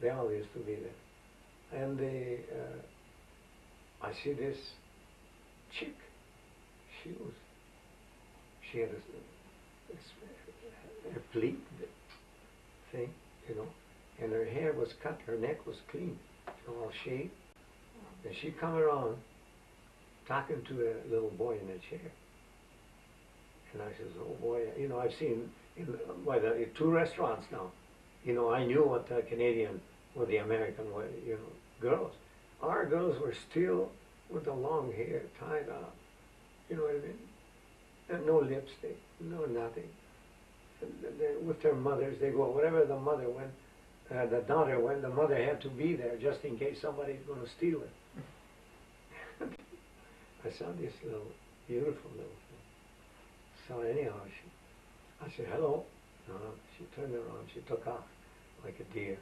they all used to be there. And they, uh, I see this chick. She was, she had a, this, a pleat thing, you know, and her hair was cut, her neck was clean, all shaved, and she come around talking to a little boy in a chair. And I says, oh boy, you know, I've seen in by the two restaurants now. You know, I knew what the Canadian or the American were, you know, girls. Our girls were still with the long hair tied up. You know what I mean? And no lipstick, no nothing. They, with their mothers, they go wherever the mother went, uh, the daughter went. The mother had to be there just in case somebody's going to steal it. I saw this little beautiful little thing. So anyhow, she, I said, hello. Uh, she turned around. She took off like a deer.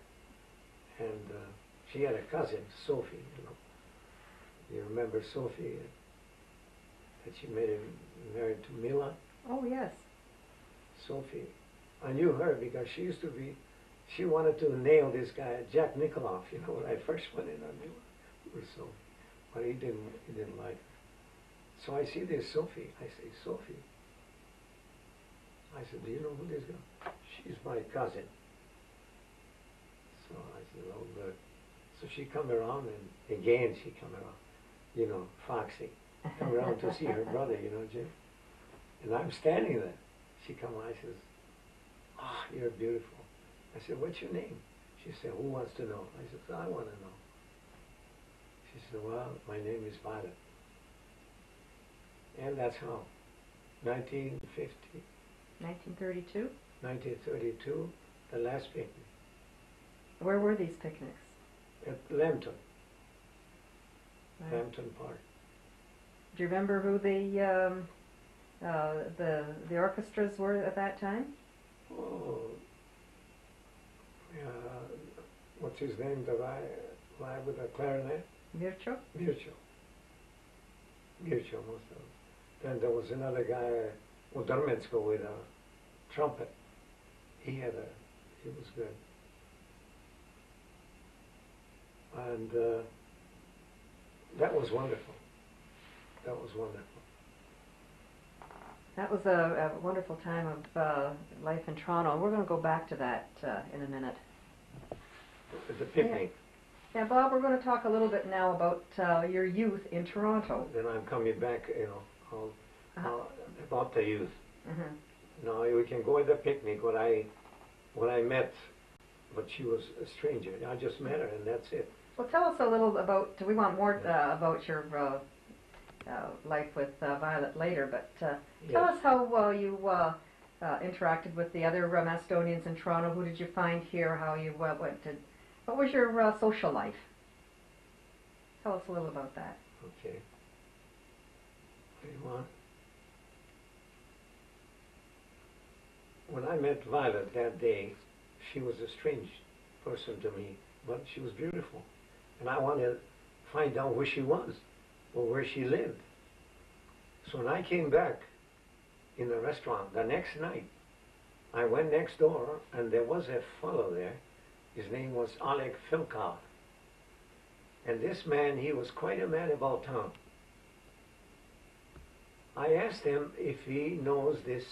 And uh, she had a cousin, Sophie, you know. You remember Sophie? That she made him married to Mila? Oh, yes. Sophie. I knew her because she used to be, she wanted to nail this guy, Jack Nikoloff, you know, when I first went in, I knew her, Sophie. But he didn't, he didn't like her. So I see this Sophie. I say, Sophie. I said, do you know who this guy? She's my cousin. So I said, oh, good. So she come around, and again she come around, you know, Foxy. Come around to see her brother, you know, Jim. And I'm standing there. She come on, I says, ah, you're beautiful. I said, what's your name? She said, who wants to know? I said, I want to know. She said, well, my name is Violet. And that's how. 1950, 1932. 1932, the last picnic Where were these picnics? at Lambton, Right. Lambton Park. Do you remember who the um, uh, the the orchestras were at that time? Oh, yeah, what's his name, the guy, guy with the clarinet? Vircho? Vircho. Vircho, most of them. Then there was another guy, Udarmensko, with a trumpet. He had a, he was good. And uh, that was wonderful. That was wonderful. That was a, a wonderful time of uh, life in Toronto. We're going to go back to that uh, in a minute. The picnic, Yeah, Bob, we're going to talk a little bit now about uh, your youth in Toronto. then I'm coming back, you know. I'll- about the youth. hmm Now we can go at the picnic. When I, when I met, but she was a stranger. I just met her, and that's it. Well, tell us a little about. Do we want more uh, about your uh, life with uh, Violet later, but uh, tell Yes. us how uh, you uh, uh, interacted with the other uh, Macedonians in Toronto. Who did you find here? How you uh, went to? What was your uh, social life? Tell us a little about that. Okay. What do you want? When I met Violet that day, she was a strange person to me, but she was beautiful. And I wanted to find out who she was or where she lived. So when I came back in the restaurant the next night, I went next door and there was a fellow there. His name was Oleg Filkov. And this man, he was quite a man about town. I asked him if he knows this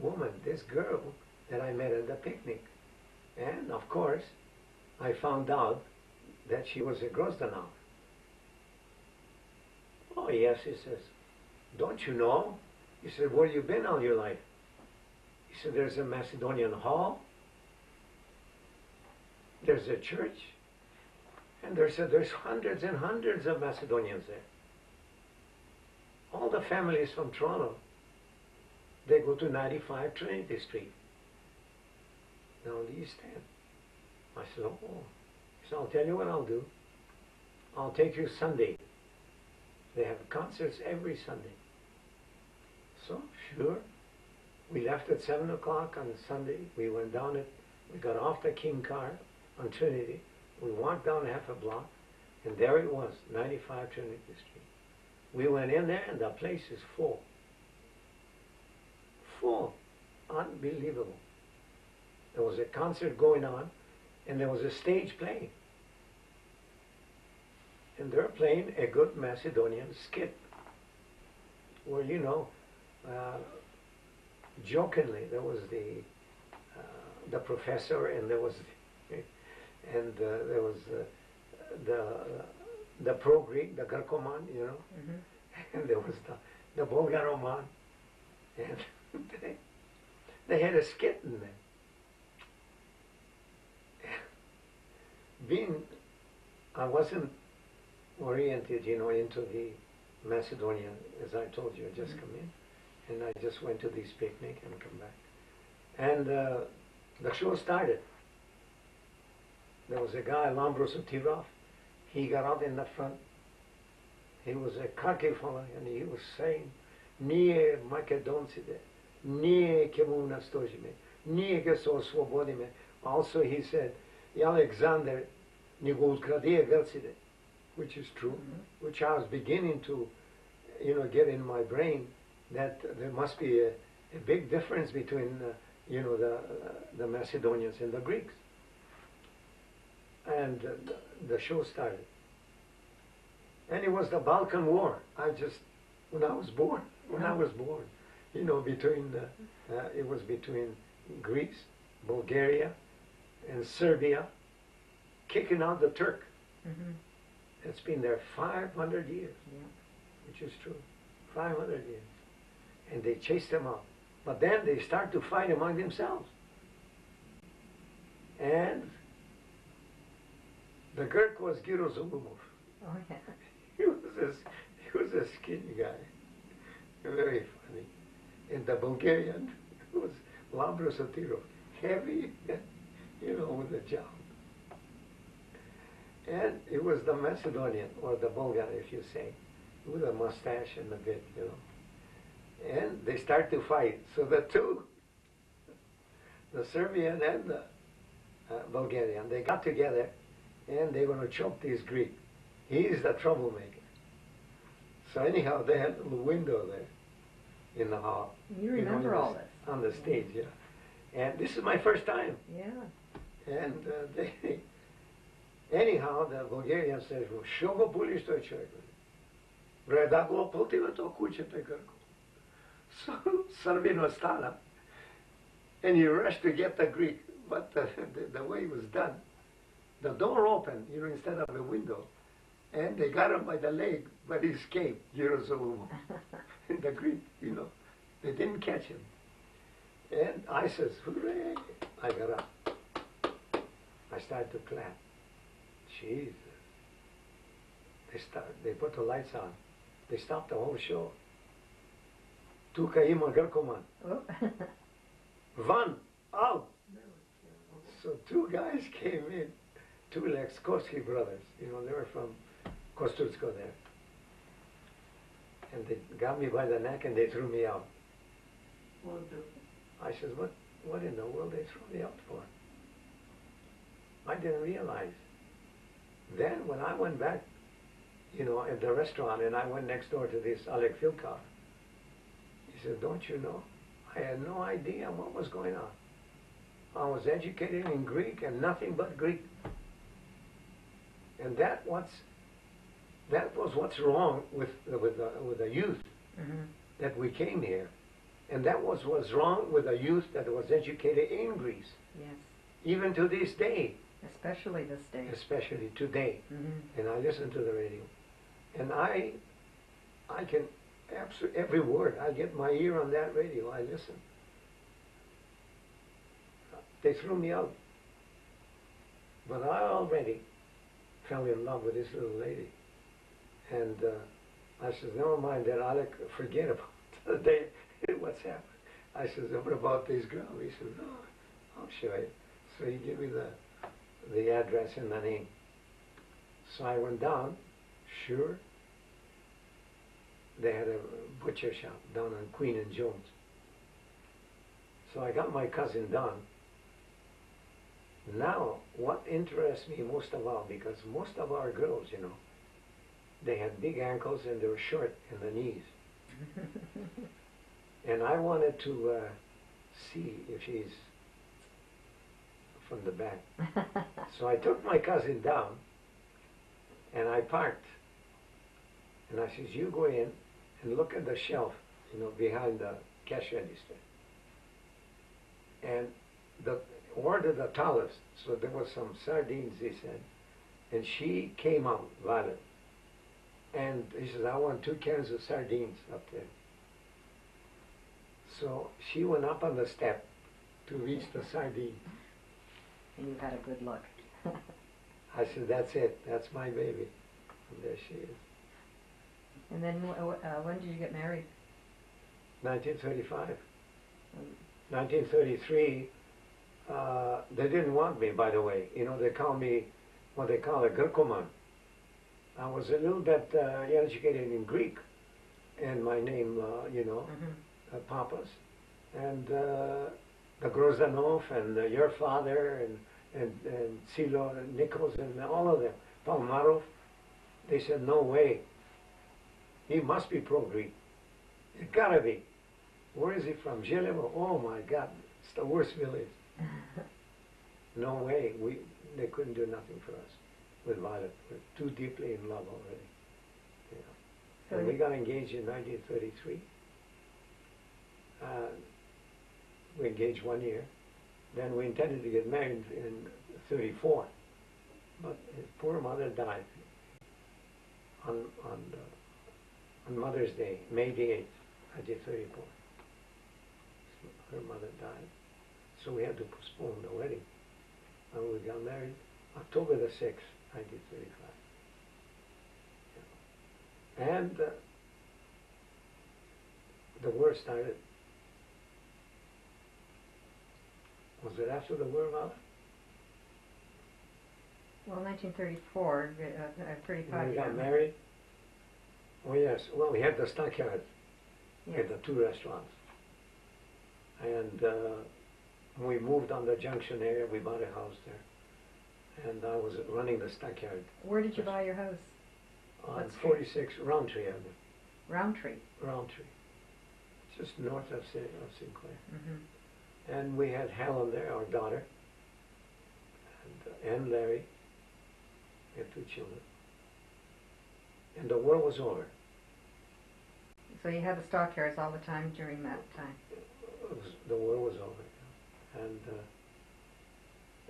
woman, this girl that I met at the picnic. And of course, I found out that she was a Grozdanov. Oh, yes, he says. Don't you know? He said, Where you been all your life? He said, There's a Macedonian hall. There's a church. And there's, a, there's hundreds and hundreds of Macedonians there. All the families from Toronto, they go to 95 Trinity Street. Now on the East End. I said, oh. He said, I'll tell you what I'll do. I'll take you Sunday. They have concerts every Sunday. So, sure. We left at 7 o'clock on Sunday. We went down it. We got off the King car on Trinity. We walked down half a block, and there it was, 95 Trinity Street. We went in there, and the place is full. Full. Unbelievable. There was a concert going on, and there was a stage playing. And they're playing a good Macedonian skit. Where, you know, uh, jokingly, there was the, uh, the professor, and there was, and uh, there was uh, the, the pro-Greek, the Greco-man, you know, Mm-hmm. and there was the, the Bulgaroman, and they, they had a skit in there. Being, I wasn't oriented, you know, into the Macedonian, as I told you, I just Mhm. come in, and I just went to this picnic and come back. And uh, the show started. There was a guy, Lambro Sotirov, he got out in the front. He was a cocky fellow, and he was saying, Nije Makedoncide, nije ke mu nastožime, nije ke se oslobodime. Also he said, Alexander nego uzgradije Grcide, which is true, which I was beginning to, you know, get in my brain that there must be a, a big difference between, uh, you know, the, uh, the Macedonians and the Greeks. And uh, the, the show started. And it was the Balkan War. I just, when I was born, when I was born, you know, between the, uh, it was between Greece, Bulgaria, and Serbia, kicking out the Turk. Mm-hmm. It's been there 500 years, Yeah. which is true. 500 years. And they chased them out. But then they start to fight among themselves. And the Gurk was Giro Zulumov. Oh yeah. He was a, he was a skinny guy, very funny. And the Bulgarian was Lambro Sotirov, heavy, you know, with a job. And it was the Macedonian, or the Bulgar, if you say, with a mustache and a bit, you know. And they start to fight. So the two, the Serbian and the uh, Bulgarian, they got together and they were going to choke this Greek. He's the troublemaker. So anyhow, they had a little window there in the hall. You know, remember in all this? On the stage, yeah. And this is my first time. Yeah. And uh, they, anyhow, the Bulgarian says, well, що го болиш той човек? Бре, да го оплатива то куче той Гърко. So Servin was stala. And he rushed to get the Greek. But the, the, the way it was done, the door opened, you know, instead of the window. And they got him by the leg, but he escaped, Jerusalem. And the Greek, you know, they didn't catch him. And I says, hooray! I got up. I started to clap. Jesus. They start, they put the lights on. They stopped the whole show. Tu caíma Gerkoman. Oh. Van, out. So two guys came in, two Lexkowski brothers. You know, they were from Kostursko there. And they got me by the neck and they threw me out. I says, what, what in the world they threw me out for? I didn't realize. Then when I went back, you know, at the restaurant and I went next door to this Alec Filkov, he said, don't you know? I had no idea what was going on. I was educated in Greek and nothing but Greek. And that what's that was what's wrong with the, with the, with the youth hmm that we came here, and that was was wrong with the youth that was educated in Greece, Yes, even to this day, especially this day. especially today. hmm And I listen to the radio, and I I can every word. I get my ear on that radio. I listen. They threw me out, but I already fell in love with this little lady, and uh, I said, "Never mind that, Alec. Forget about the day. What's happened?" I said, "What about this girl?" He said, "No, I'll show you." So he gave me the the address and the name. So I went down. Sure. They had a butcher shop down on Queen and Jones. So I got my cousin Don. Now, what interests me most of all, because most of our girls, you know, they had big ankles and they were short in the knees. And I wanted to uh, see if she's from the back. So I took my cousin down and I parked. And I says, you go in and look at the shelf, you know, behind the cash register. And the order the tallest, so there was some sardines, he said. And she came out, Violet. And he says, I want two cans of sardines up there. So she went up on the step to reach the sardine. And you had a good look. I said, that's it, that's my baby. And there she is. And then wh- wh- uh, when did you get married? 1935. Mm. 1933, uh, they didn't want me, by the way. You know, they call me what they call a Grecoman. I was a little bit uh, educated in Greek, and my name, uh, you know, hmm uh, Pappas, and uh, the Grozdanoff, and uh, your father, and and and Silo and Nichols, and all of them, Palmarov. They said, no way. He must be pro-Greek. It gotta be. Where is he from? Zhelevo? Oh my God, it's the worst village. No way. We they couldn't do nothing for us with Violet. We're too deeply in love already. Yeah. So and we got engaged in 1933. Uh, we engaged one year. Then we intended to get married in 34. But his poor mother died on, on, uh, on Mother's Day, May the 8th, 1934. So her mother died. So we had to postpone the wedding. And we got married October the 6th, 1935. Yeah. And uh, the war started. Was it after the war, Vala? Well, 1934, uh, uh, 35. When we got married? Oh, yes. Well, we had the stockyard. We had the two restaurants. And uh, we moved on the junction area, we bought a house there. And I was running the stockyard Where did you buy your house? on What street? 46 Roundtree Avenue. Roundtree. Roundtree. Just north of, St. of Sinclair. hmm And we had Helen there, our daughter, and, uh, and Larry. We had two children. And the war was over. So you had the stockyards all the time during that time. Was, the war was over. And uh,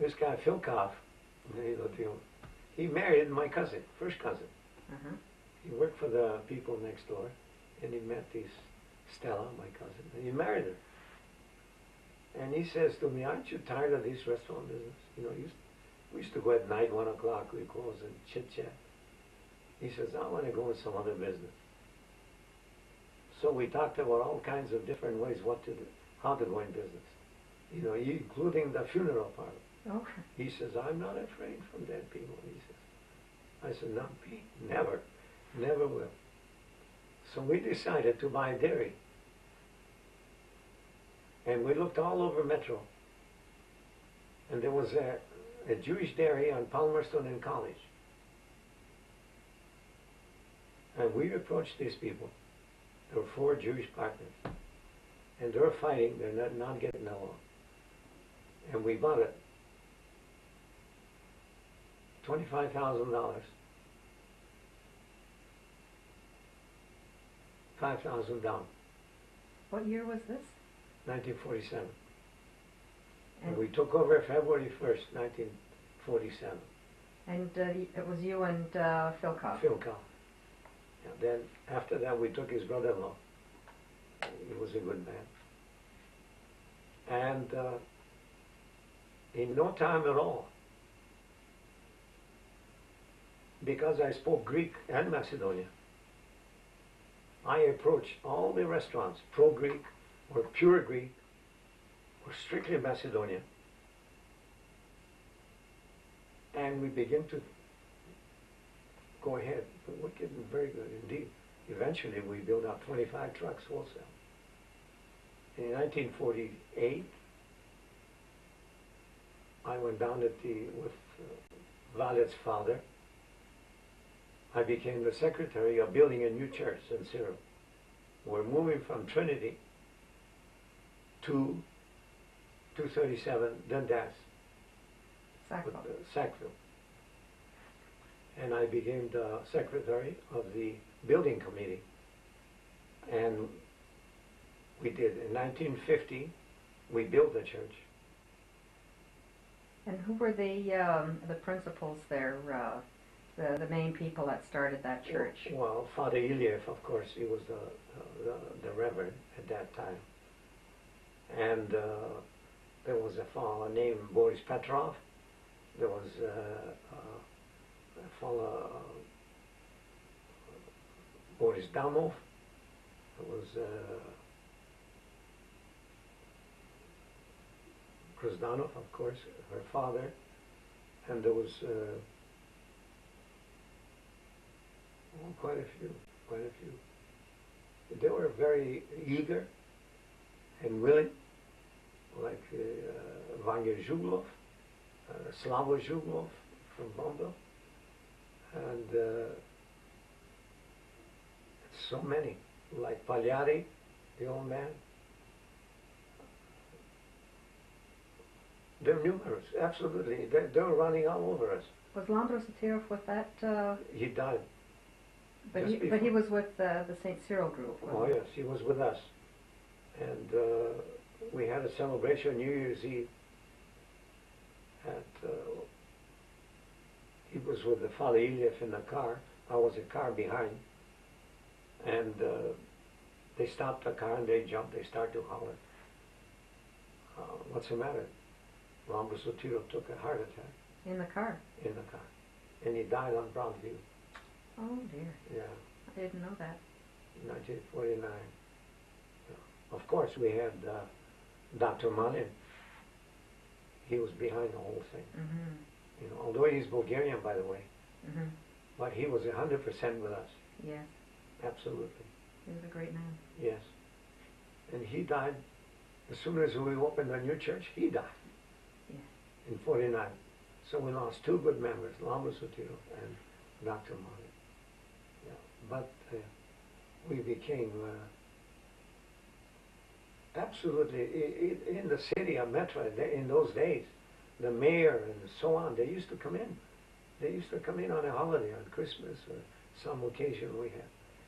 this guy, Filkov, you know, the- he married my cousin, first cousin. Uh-huh. He worked for the people next door, and he met this Stella, my cousin, and he married her. And he says to me, "Aren't you tired of this restaurant business? You know, used, we used to go at night, one o'clock, we close and chit chat." He says, I want to go in some other business. So we talked about all kinds of different ways what to do, how to go in business. You know, including the funeral parlor. Okay. He says, I'm not afraid from dead people. He says, I said, not me. Never. Never will. So we decided to buy dairy. And we looked all over Metro. And there was a, a Jewish dairy on Palmerston and College. And we approached these people. There were four Jewish partners. And they're fighting, they're not, not getting along. And we bought it. Twenty-five thousand dollars. 5,000 down, What year was this? Nineteen forty-seven. And And, we took over February first, nineteen forty-seven. and uh, it was you and uh, Phil Cobb. Phil Cobb. And then after that, we took his brother-in-law. He was a good man. And uh, in no time at all, because I spoke Greek and Macedonian, I approached all the restaurants, pro-Greek or pure Greek or strictly Macedonian. And we begin to go ahead. We're getting very good indeed. Eventually, we built out 25 trucks wholesale. In 1948, I went down at the with uh, father. I became the secretary of building a new church in Cyril. We're moving from Trinity to 237 Dundas with Sackville. uh, Sackville. And I became the secretary of the building committee. And we did, in 1950, we built the church. And who were the um, the principals there? Uh, the the main people that started that church. Well, Father Iliev, of course, he was the, the, the reverend at that time. And uh, there was a fellow named Boris Petrov. There was uh, uh, a fellow, uh, Boris Damov. There was Grozdanoff, of course, her father. And there was Oh, quite a few, quite a few. They were very eager and willing, like uh, Vanya Zhuglov, uh, Slava Zhuglov from Bombay, and uh, so many, like Pagliari, the old man. They're numerous, absolutely. They're, they're running all over us. Was Lambros Sotirov with that? Uh, He died. but he but he was with uh, the Saint Cyril group. Oh, yes, he was with us. And uh, we had a celebration New Year's Eve. At, uh, he was with the Father Iliev in the car. I was a car behind. And uh, they stopped the car and they jumped. They started to holler. Uh, what's the matter? Lambro Sotirov took a heart attack? In the car. in the car. And he died on Broadview. Oh dear, Yeah. I didn't know that. 1949. Of course, we had uh, Dr. Malin. He was behind the whole thing. hmm You know, although he's Bulgarian, by the way, hmm but he was 100% with us. Yes, Absolutely. he was a great man. Yes. And he died as soon as we opened the new church. He died in 49. So we lost two good members, Lambro Sotirov and Dr. Malin. Yeah. But uh, we became. Uh, Absolutely. In the city of Metro, in those days, the mayor and so on, they used to come in. They used to come in on a holiday, on Christmas or some occasion we had.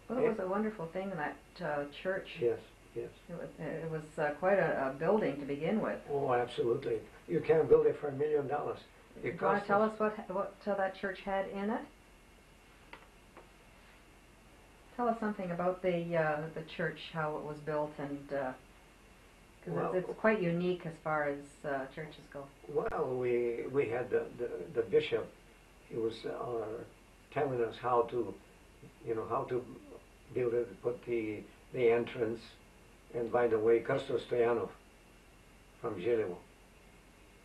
Well, it was a wonderful thing that uh, church. Yes, yes. It was, it was uh, quite a, a building to begin with. Oh, absolutely. You can't build it for a million dollars. Do you want to tell us- what what uh, that church had in it? Tell us something about the uh, the church, how it was built, and because Well- it's, quite unique as far as uh, churches go. Well, we we had the, the, the bishop. He was uh, telling us how to you know, how to build it, put the, the entrance. And by the way, Kosto Stoyanov from Zhelevo,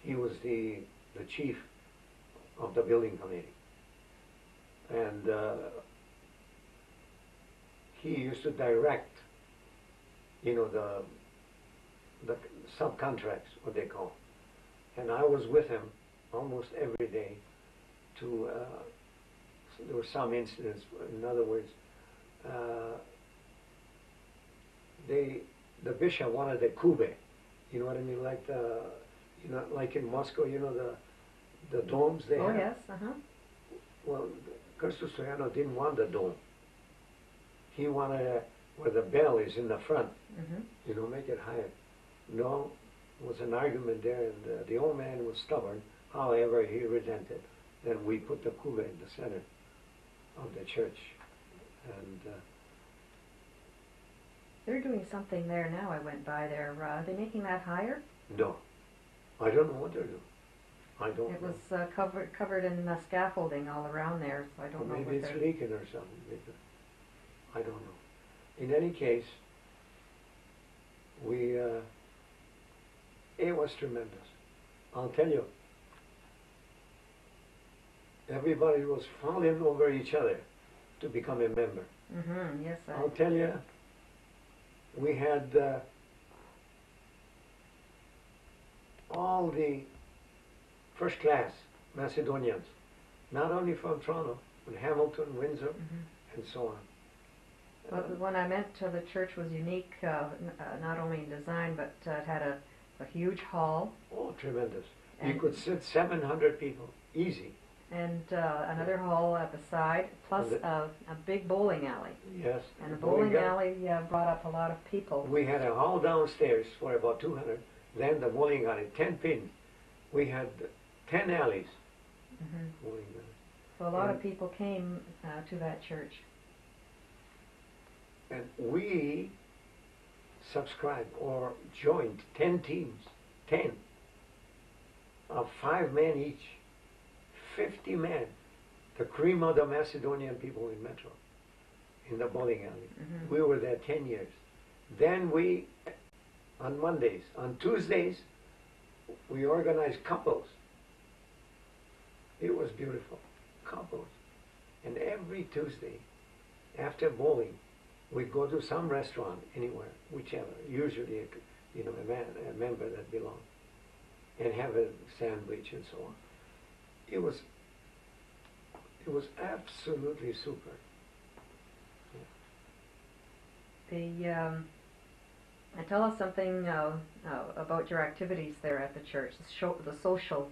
he was the, the chief of the building committee. And uh, he used to direct, you know, the, the subcontracts, what they call. And I was with him almost every day to, uh, there were some incidents, in other words, uh, they, the bishop wanted a kube, you know what I mean, like the, you know, like in Moscow, you know, the, the domes they Oh, have. yes, uh-huh. Well, Cristo Stoyano didn't want the dome. He wanted a, where the bell is in the front, mm -hmm. you know, make it higher. No, was an argument there, and uh, the old man was stubborn. However, he relented. Then we put the kube in the center of the church, and uh, They're doing something there now. I went by there. Uh, are they making that higher? no, I don't know what they're doing. I don't It know. was uh, covered covered in uh, scaffolding all around there, so I don't know maybe it's they're. leaking or something. I don't know. In any case, we uh, it was tremendous. I'll tell you. Everybody was falling over each other to become a member. Mm-hmm. Yes, I, I'll tell you, we had uh, all the first class Macedonians, not only from Toronto, but Hamilton, Windsor, Mhm. and so on. Well, the one I meant to the church was unique, uh, n- uh, not only in design, but uh, it had a, a huge hall Oh, tremendous. You could sit 700 people, easy. and uh, another hall at the side, plus the- a, a big bowling alley. Yes. And the bowling got- alley uh, brought up a lot of people. We had a hall downstairs for about 200. Then the bowling alley, 10 pins. We had 10 alleys. hmm Bowling alleys. So a lot of people came uh, to that church. And we subscribed or joined 10 teams, 10 of five men each, 50 men, the cream of the Macedonian people in Metro, in the bowling alley. Mhm. We were there 10 years. Then we, on Mondays, on Tuesdays, we organized couples. It was beautiful, couples. And every Tuesday, after bowling, we go to some restaurant anywhere, whichever, usually a, you know a, man, a member that belonged, and have a sandwich and so on. It was it was absolutely super. The um, tell us something uh, uh, about your activities there at the church. The, show, the social.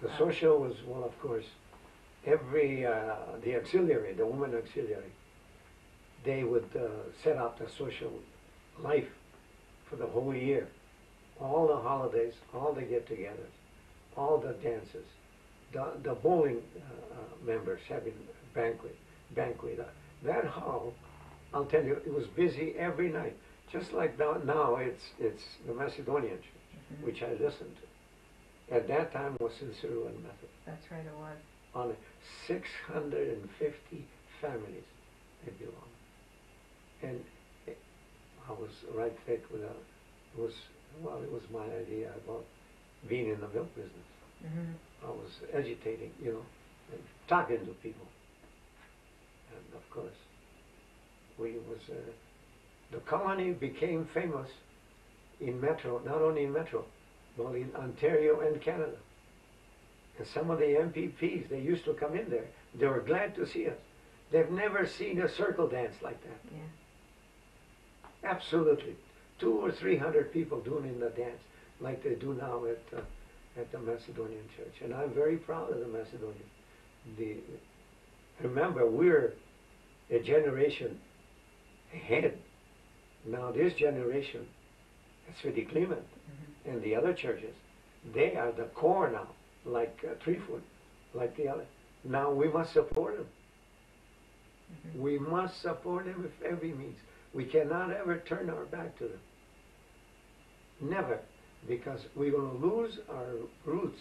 The Uh, social was well, of course, every uh, the auxiliary, the woman auxiliary, they would uh, set up the social life for the whole year, all the holidays, all the get-togethers, all the dances, the the bowling uh, uh, members having banquet, banquet. That hall, I'll tell you, it was busy every night. Just like now, now it's it's the Macedonian church, Mhm. which I listened to. At that time was Saint Cyril and Methody That's right, it was. on 650 families it belonged. And it, I was right thick with a, it was, well, it was my idea about being in the milk business. hmm I was agitating, you know, and talking to people. And of course, we was, uh, the colony became famous in Metro, not only in Metro, but in Ontario and Canada. And some of the MPPs, they used to come in there. They were glad to see us. They've never seen a circle dance like that. Yeah. Absolutely. Two or three hundred people doing the dance like they do now at, uh, at the Macedonian church. And I'm very proud of the Macedonian. The, remember, we're a generation ahead. Now this generation, Sveti Clement hmm and the other churches, they are the core now, like uh, Treefoot, like the other. Now we must support them. hmm We must support them with every means. We cannot ever turn our back to them. Never, because we're going to lose our roots.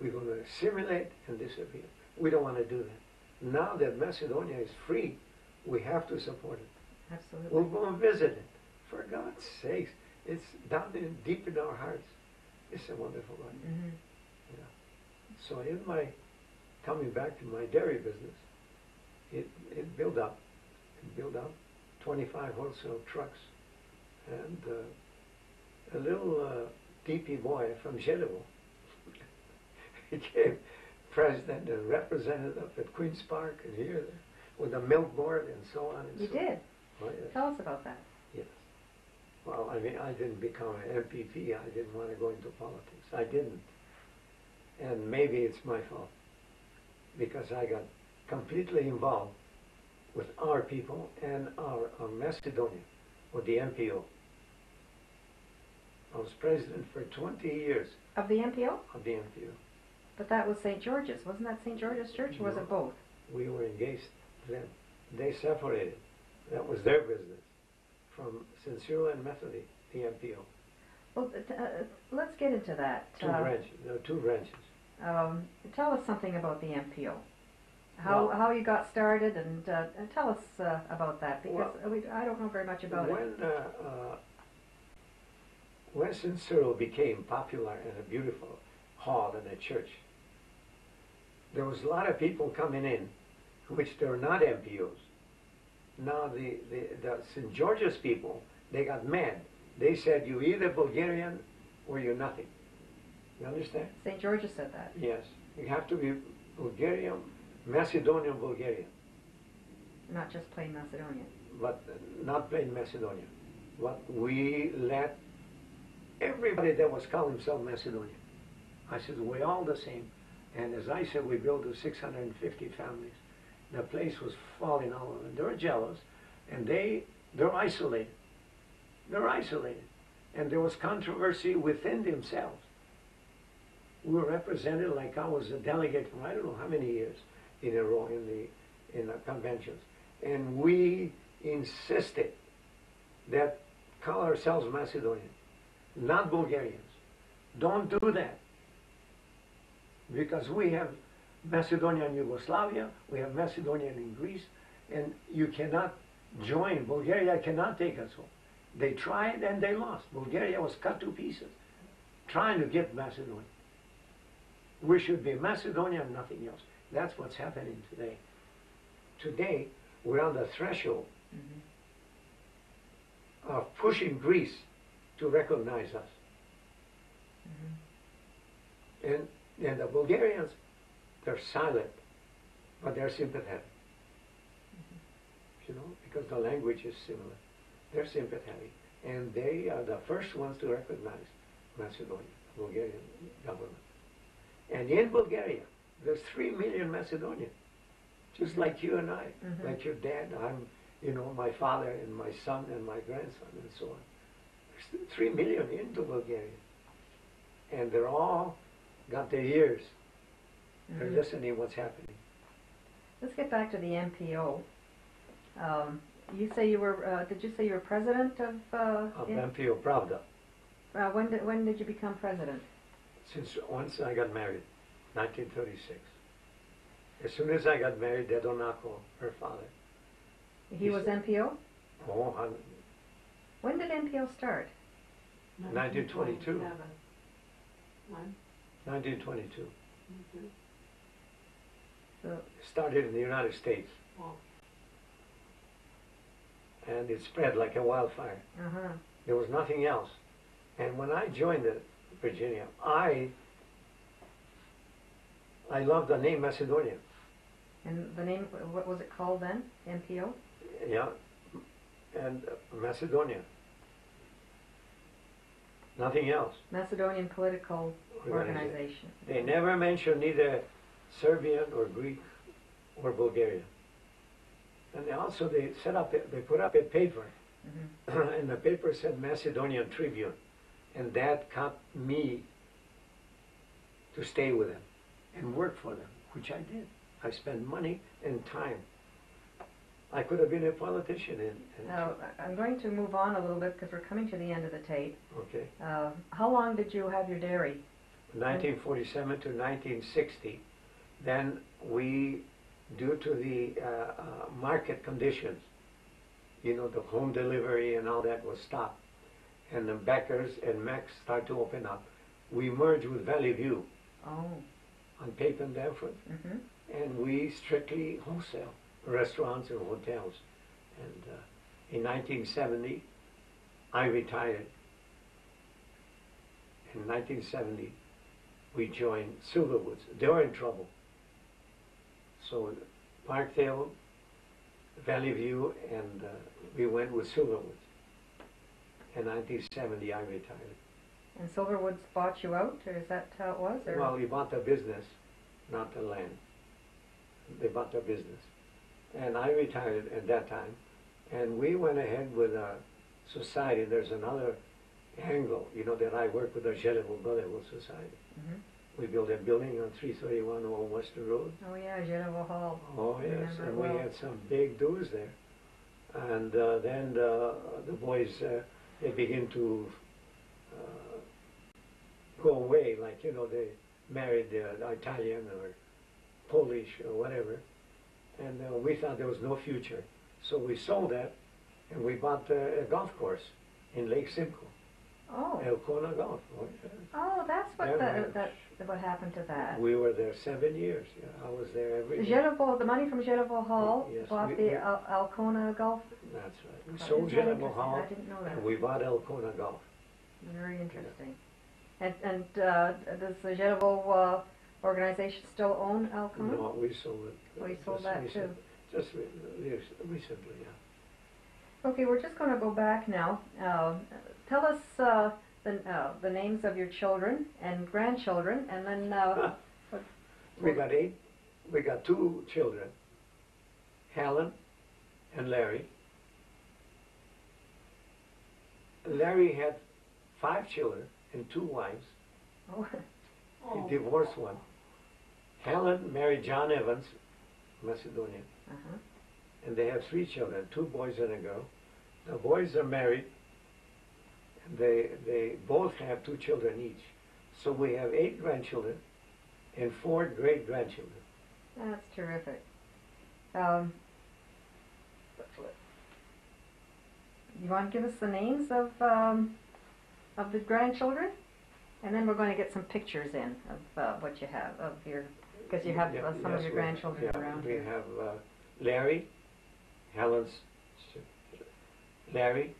We're going to assimilate and disappear. We don't want to do that. Now that Macedonia is free We have to support it. Absolutely. We'll go and visit it. For God's sakes, it's down in, deep in our hearts. It's a wonderful life. hmm So in my coming back to my dairy business, it it built up, it built up, 25 wholesale trucks, and uh, a little uh, DP boy from Zhelevo became president and representative at Queens Park and here with a milk board and so on and You so did. on. Oh, yes. Tell us about that. Yes. Well, I mean, I didn't become an MPP. I didn't want to go into politics. I didn't. And maybe it's my fault because I got completely involved with our people and our, our Macedonia, with the MPO. I was president for 20 years Of the MPO? of the MPO. But that was St. George's. Wasn't that St. George's Church, or was it both? We were engaged then. They separated. That was their business. From Saint Cyril and Methody, the MPO. Well, uh, let's get into that. Two Uh, branches. There are two branches. Um, tell us something about the MPO. How, Well- how you got started, and uh, and tell us uh, about that because Well, we, I don't know very much about it. when uh, uh, when Saint Cyril became popular in a beautiful hall in a church, there was a lot of people coming in, which they're not MPOs. Now the, the, the St. George's people, they got mad. They said, you either Bulgarian or you're nothing. You understand? St. George's said that. Yes. You have to be Bulgarian, Macedonian Bulgarian. Not just plain Macedonian. but uh, not plain Macedonia. But we let everybody that was calling himself Macedonian. I said, we're all the same. And as I said, we built to 650 families. The place was falling all over. They were jealous, and they, they're isolated. They're isolated. And there was controversy within themselves. We were represented like I was a delegate for I don't know how many years in a row in the in the conventions and we insisted that call ourselves Macedonian, not Bulgarians. Don't do that. Because we have Macedonia in Yugoslavia, we have Macedonia in Greece, and you cannot join. Bulgaria cannot take us home. They tried and they lost. Bulgaria was cut to pieces, trying to get Macedonia. We should be Macedonia and nothing else. That's what's happening today. Today, we're on the threshold mm-hmm. of pushing Greece to recognize us. Mm-hmm. And, and the Bulgarians, they're silent, but they're sympathetic. Mm-hmm. You know, because the language is similar. They're sympathetic. And they are the first ones to recognize Macedonia, Bulgarian government. And in Bulgaria, there's three million Macedonians, just like you and I, Mhm. like your dad. I'm, you know, my father and my son and my grandson and so on. There's three million into Bulgaria, and they're all got their ears. They're Mhm. listening what's happening. Let's get back to the MPO. Um, you say you were. Uh, did you say you were president of? Uh, Of in- MPO Pravda. uh, when did when did you become president? Since once I got married, 1936. As soon as I got married, Dedonako, her father, He He was said- MPO. oh, hun- When did MPO start? 1922. 1927. One, 1922. two, So Started in the United States, four. and it spread like a wildfire. uh huh. There was nothing else. And when I joined the Virginia, I I loved the name Macedonia. And the name. What was it called then? MPO. Yeah, and Macedonia. Nothing else. Macedonian Political Organization. They never mentioned either Serbian or Greek or Bulgarian. And they also they set up, they put up a paper, Mhm. and the paper said Macedonian Tribune, and that got me to stay with them and work for them, which I did. I spent money and time. I could have been a politician in Now I'm going to move on a little bit because we're coming to the end of the tape. okay, Uh, how long did you have your dairy? 1947 to 1960. Then we due to the uh, uh, market conditions. You know, the home delivery and all that was stopped. And the Beckers and Mac's start to open up. We merged with Valley View Oh. On Pape and Danforth, Mm-hmm. and we strictly wholesale restaurants and hotels. And uh, in 1970, I retired. In 1970, we joined Silverwoods. They were in trouble. So Parkdale, Valley View, and uh, we went with Silverwoods. In 1970, I retired. And Silverwoods bought you out, or is that how it was? Or? Well, we bought the business, not the land. They bought the business. And I retired at that time. And we went ahead with a society. There's another angle, you know, that I work with the Zhelevo Brotherhood Society. Mhm. We built a building on 331 Old Weston Road. Oh yeah, Geneva Hall. Oh, yes, and we well. had some big dues there. And uh, then uh, the boys, uh, they begin to go away, like, you know, they married uh, Italian or Polish or whatever. And uh, we thought there was no future. So we sold that and we bought uh, a golf course in Lake Simcoe, Oh. Alcona Golf. Oh. That's what Yeah, the, that what happened to that. We were there seven years. Yeah, I was there every The. Geneva, the money from Geneva Hall Yes, bought we- the we- Al- Alcona Golf. That's right. We sold Zhelevo? Hall. I didn't know that. And we bought Alcona Golf. Very interesting. And and uh, does the Geneva uh, organization still own Alcona? No, we sold it. Oh, you sold just that recent- too. Just re- re- recently, yeah. Okay, we're just going to go back now. Uh, tell us uh, the uh, the names of your children and grandchildren, and then uh, We got eight, we got two children, Helen and Larry. Larry had five children and two wives. oh, Oh. He divorced one. Helen married John Evans, Macedonian. uh-huh. and they have three children, two boys and a girl. The boys are married, they they both have two children each. So we have eight grandchildren and four great grandchildren. that's terrific. Um, you want to give us the names of um, of the grandchildren, and then we're going to get some pictures in of uh, what you have of your because you have Yeah, uh, some of your we- grandchildren yeah, around We here. have uh, Larry, Helen's, Larry,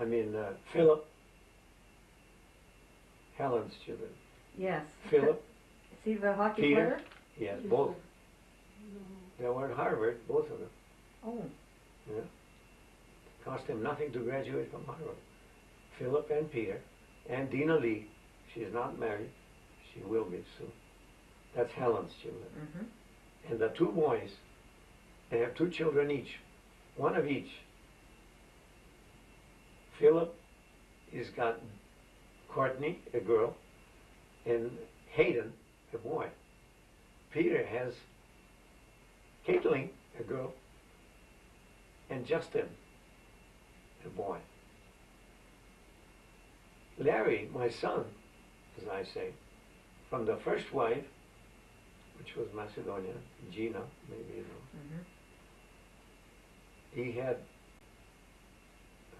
I mean uh, Philip, Helen's children. Yes. Philip, Is he the hockey Peter. player? he has both. They were at Harvard, both of them. Oh, Yeah. Cost him nothing to graduate from Harvard. Philip and Peter, and Dina Lee. She is not married. She will be soon. That's Helen's children. hmm And the two boys, they have two children each, one of each. Philip, he's got Courtney, a girl, and Hayden, a boy. Peter has Caitlin, a girl, and Justin, a boy. Larry, my son, as I say, from the first wife, which was Macedonia, Gina, maybe you know, hmm he had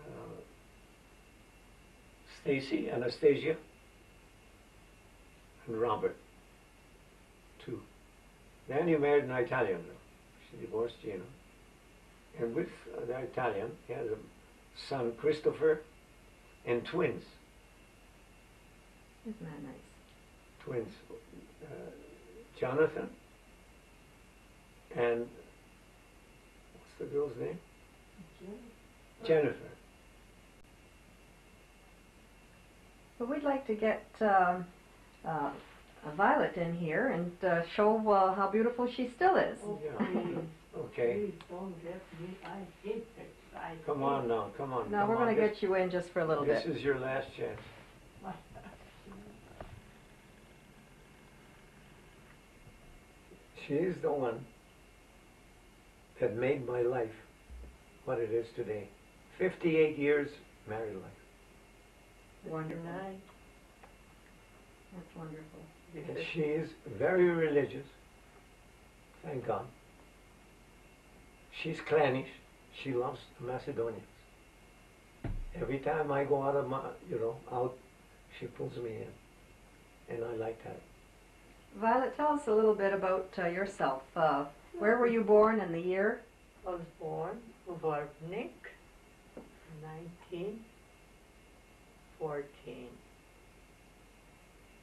uh, Stacy, Anastasia, and Robert, two. Then he married an Italian. She divorced Gina. And with the Italian, he has a son, Christopher, and twins. Isn't that nice? twins, uh, Jonathan and what's the girl's name? Jennifer. But we'd like to get um, uh, a Violet in here and uh, show uh, how beautiful she still is. Yeah. Okay. Please don't let me, I hate exercise. Come on now, come on. Now come we're going to get you in just for a little This bit. This is your last chance. She is the one that made my life what it is today. 58 years married life. Wonderful. Nice. That's wonderful. And she is very religious. thank God. She's clannish. She loves the Macedonians. Every time I go out of my, you know, out, she pulls me in, and I like that. Violet, tell us a little bit about uh, yourself. Uh, where were you born and the year? I was born Verbnik, 1914.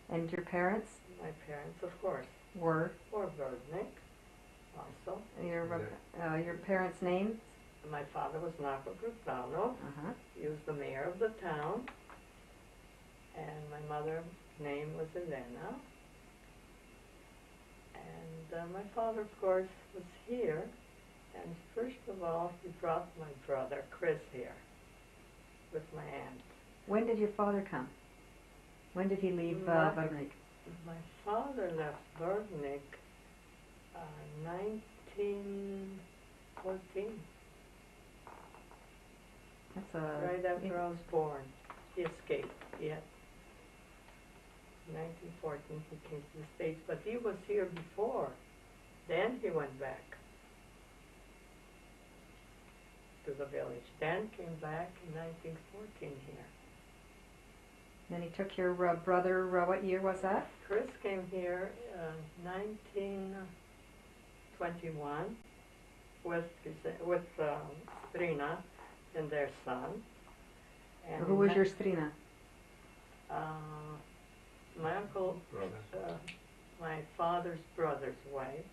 And your parents My parents, of course, were were Verbnik also. your uh, your parents' names? My father was Napo Grustano. Uh-huh. He was the mayor of the town. And my mother's name was Elena. And uh, my father, of course, was here. And first of all, he brought my brother, Chris, here with my aunt. When did your father come? When did he leave uh, My- My father left Verbnik uh, 1914, That's a right after I was born. He escaped, yeah. 1914 he came to the States, but he was here before. Then he went back to the village. Then came back in 1914 here. Then he took your uh, brother. Uh, what year was that? Chris came here uh, 1921 with with um, Strina and their son. And Who was your strina? Uh, my uncle, Brother. uh, my father's brother's wife.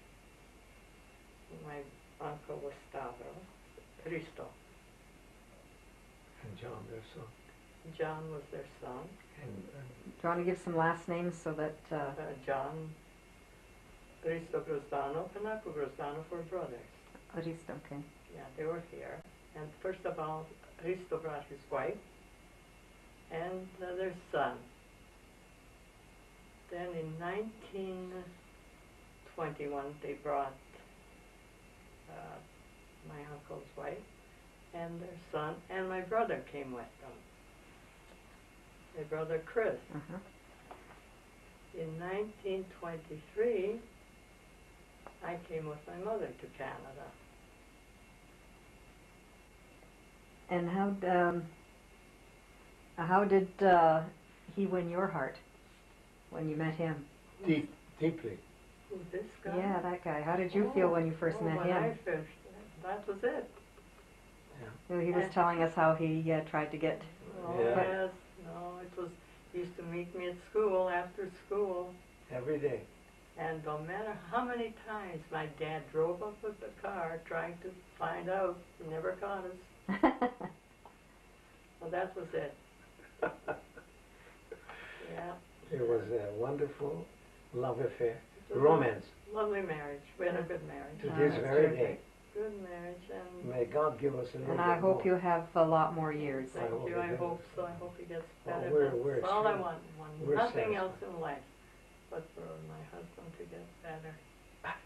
My uncle was Stavros, Christo. And John, their son. John was their son. And, and Do you want to give some last names so that uh, Uh, John, Christo Grostano, Panaco Grostano were brothers. Aristo, okay. Yeah, they were here. And first of all, Risto brought his wife and uh, their son. Then in 1921, they brought uh, my uncle's wife and their son, and my brother came with them. My brother Chris. Uh-huh. In 1923, I came with my mother to Canada. And how um, how did uh, he win your heart when you met him? deep, deeply. Who's this guy? Yeah, that guy. How did you feel when you first oh, met when him? I first, that was it. You know, He was Yeah. telling us how he uh, tried to get. Oh, Yeah. yes, no, it was, he used to meet me at school, after school, Every day. and no matter how many times my dad drove up with the car trying to find out, he never caught us. Well, that was it. Yeah, It was a wonderful love affair. Romance. lovely marriage, we had a good marriage. To this very day. Good marriage, and May God give us a little and bit I hope you have a lot more years. I thank hope you, it I does. hope so, I hope he gets Oh, better. we're- That's we're all I extreme- want, want we're nothing else satisfied. in life, but for my husband to get better.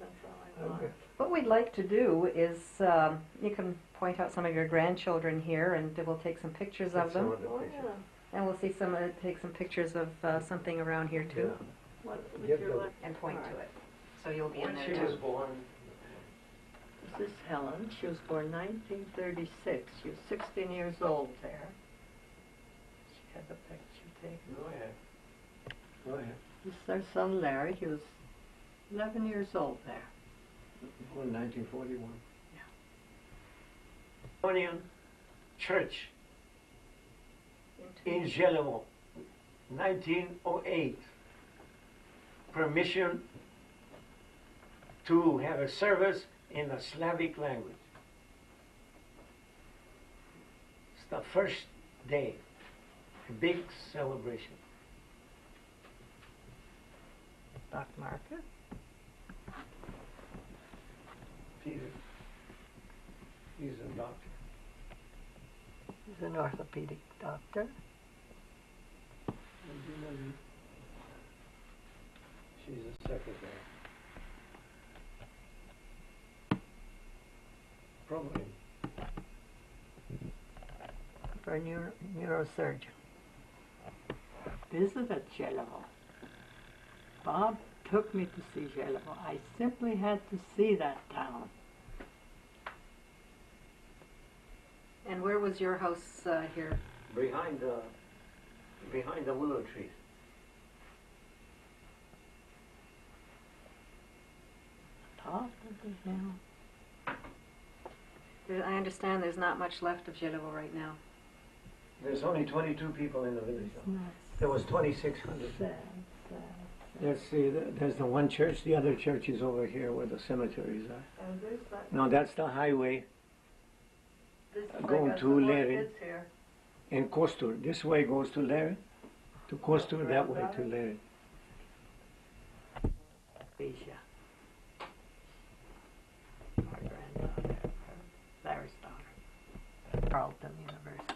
That's all I want. Okay. What we'd like to do is um, you can point out some of your grandchildren here, and we'll take some pictures of Take some them, of the Oh, pictures. yeah. And we'll see some uh, take some pictures of uh, something around here too, Yeah. What would Give you them- like? and point to it. So you'll be in When there she too. was born, This is Helen, she was born nineteen thirty-six, she was sixteen years old there. She had the picture taken. go ahead. Go ahead. This is our son Larry, he was eleven years old there. Born 1941. Yeah. Union Church in Zhelevo, 1908. Permission to have a service in the Slavic language. It's the first day, a big celebration. Doc Market. Peter, he's a doctor. He's an orthopedic doctor. She's a secretary. Probably. for a neuro- neurosurgeon. Visit at Zhelevo. Bob took me to see Zhelevo. I simply had to see that town. And where was your house uh, here? Behind the, behind the willow trees. Top of the hill. I understand there's not much left of Zhelevo right now. There's only 22 people in the village. It's There was 2,600. sad, sad. Let's see, there's the one church, the other church is over here where the cemeteries are. And this, like, No, that's the highway this is Going like to some more Larry. kids here. in Costur. This way goes to Larry, to Costur, that way to Larry. Bisha. My granddaughter, Larry's daughter. Carleton University,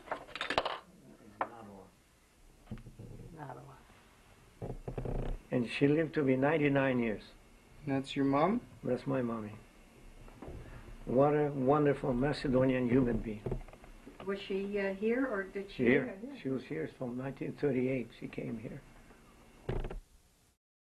Ottawa. And she lived to be 99 years. That's your mom? That's my mommy. What a wonderful Macedonian human being. Was she uh, here or did she? Here. She was here from 1938. She came here.